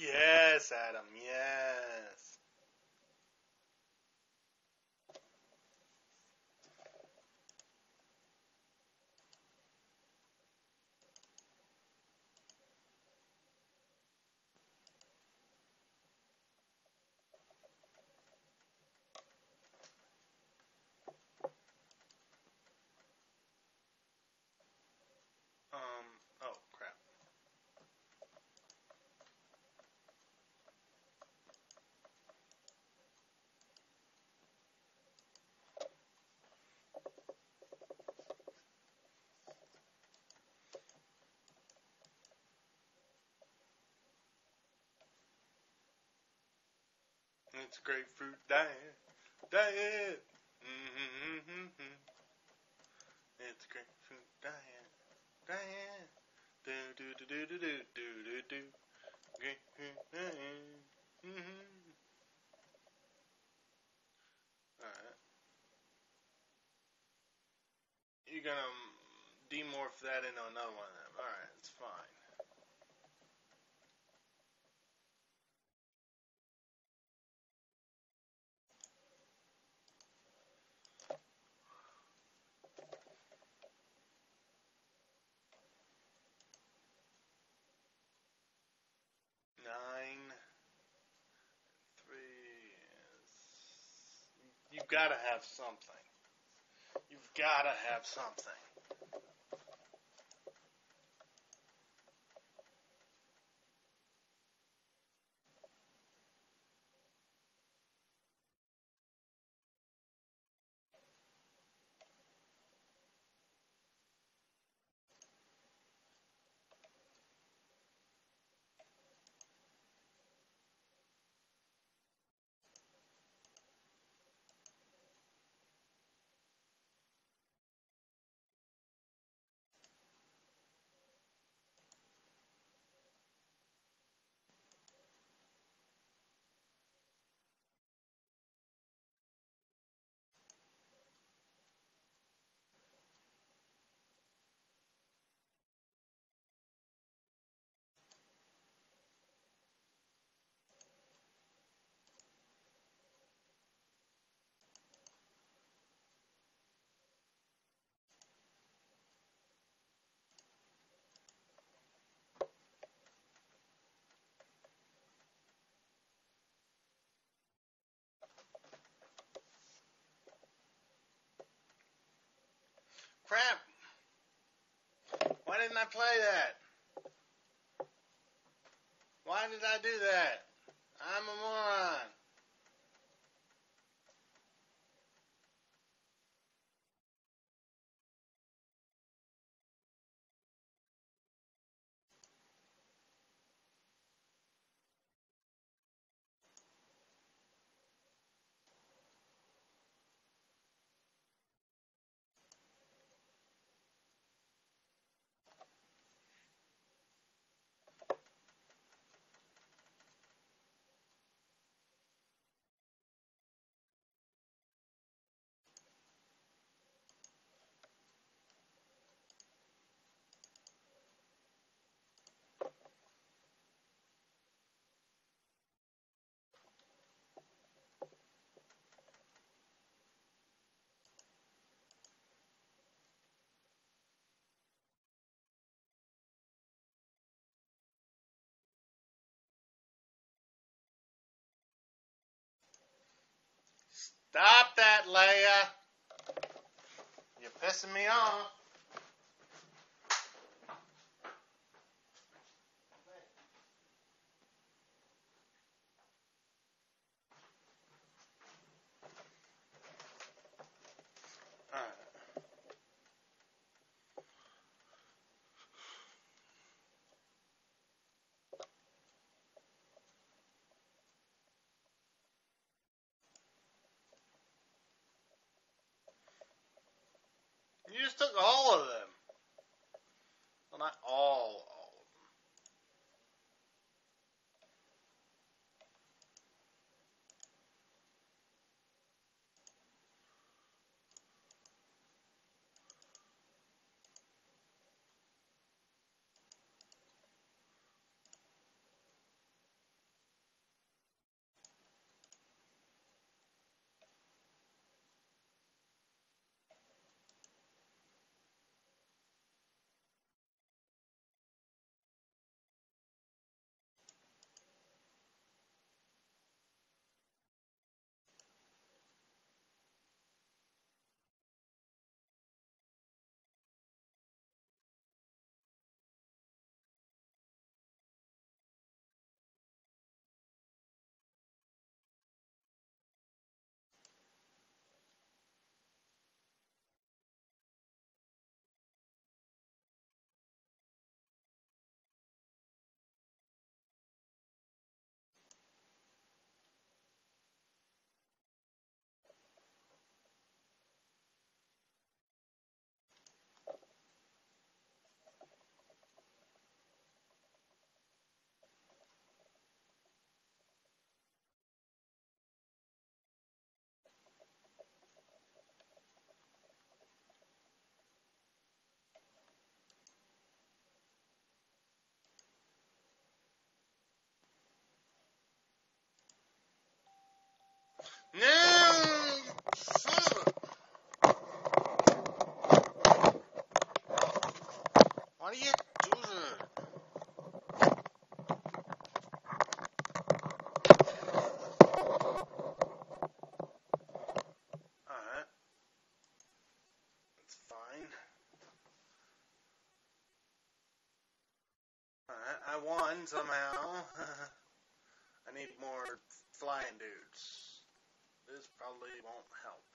Yes, Adam, yes. Um, oh crap. It's grapefruit diet, diet. Mm-hmm. It's grapefruit diet, diet. Do do do do do do do do do. Grapefruit diet. Mm-hmm. Alright. You're gonna um, demorph that into another one of them. Alright, it's fine. Nine, three. is- You've got to have something. You've got to have something. Crap! Why didn't I play that? Why did I do that? I'm a moron. Stop that, Leia. You're pissing me off. Won somehow. I need more flying dudes. This probably won't help.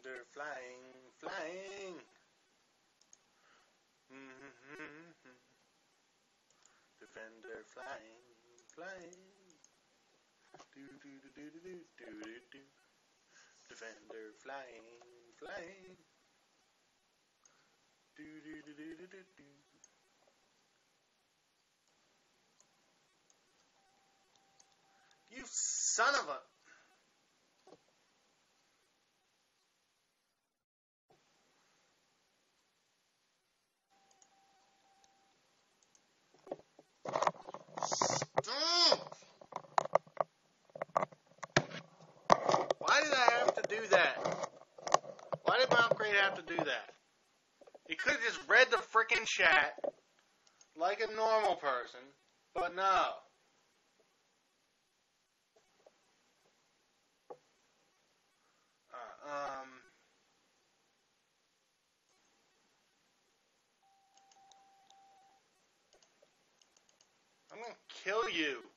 Defender flying, flying. Mm-hmm. Defender flying, flying. Do do do do do do do do. Defender flying, flying. Do do do do do do do. You son of a. Why did I have to do that? Why did my upgrade have to do that? He could have just read the freaking chat like a normal person, but no. Uh, um. I'm gonna kill you.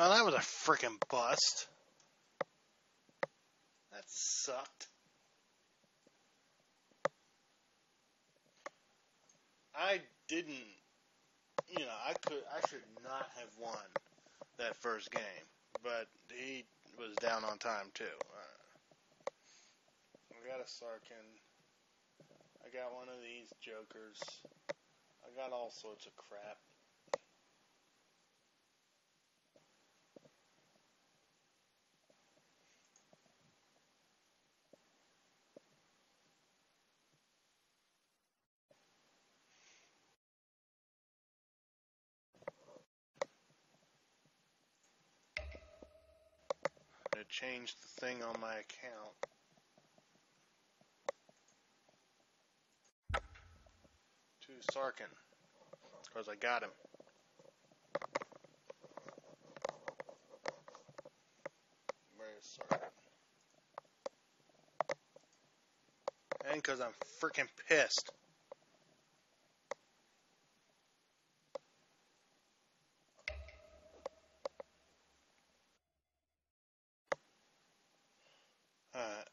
Well, that was a freaking bust. That sucked. I didn't, you know, I could, I should not have won that first game, but he was down on time too. Uh, I got a Sarkhan. I got one of these jokers. I got all sorts of crap. Change the thing on my account. To Sarkhan. Because I got him. Where's Sarkhan? And because I'm freaking pissed. Alright.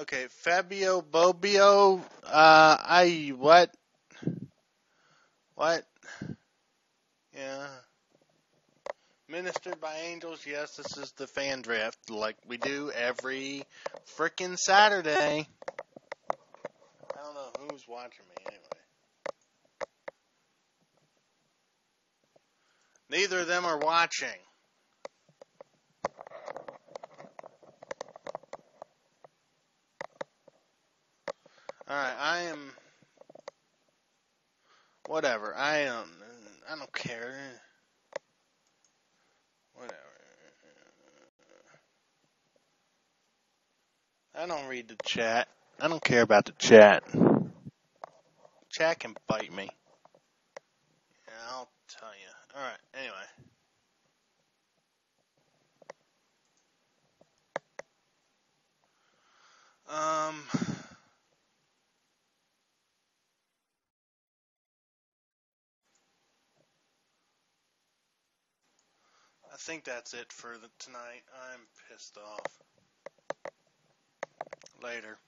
Okay, Fabio Bobio, uh, I, what? What? Yeah. Ministered by angels, yes, this is the FanDraft, like we do every frickin' Saturday. I don't know who's watching me anyway. Neither of them are watching. Alright, I am. Whatever. I don't. I don't care. Whatever. I don't read the chat. I don't care about the chat. Chat can bite me. Yeah, I'll tell you. Alright, anyway. Um. I think that's it for tonight. I'm pissed off. Later.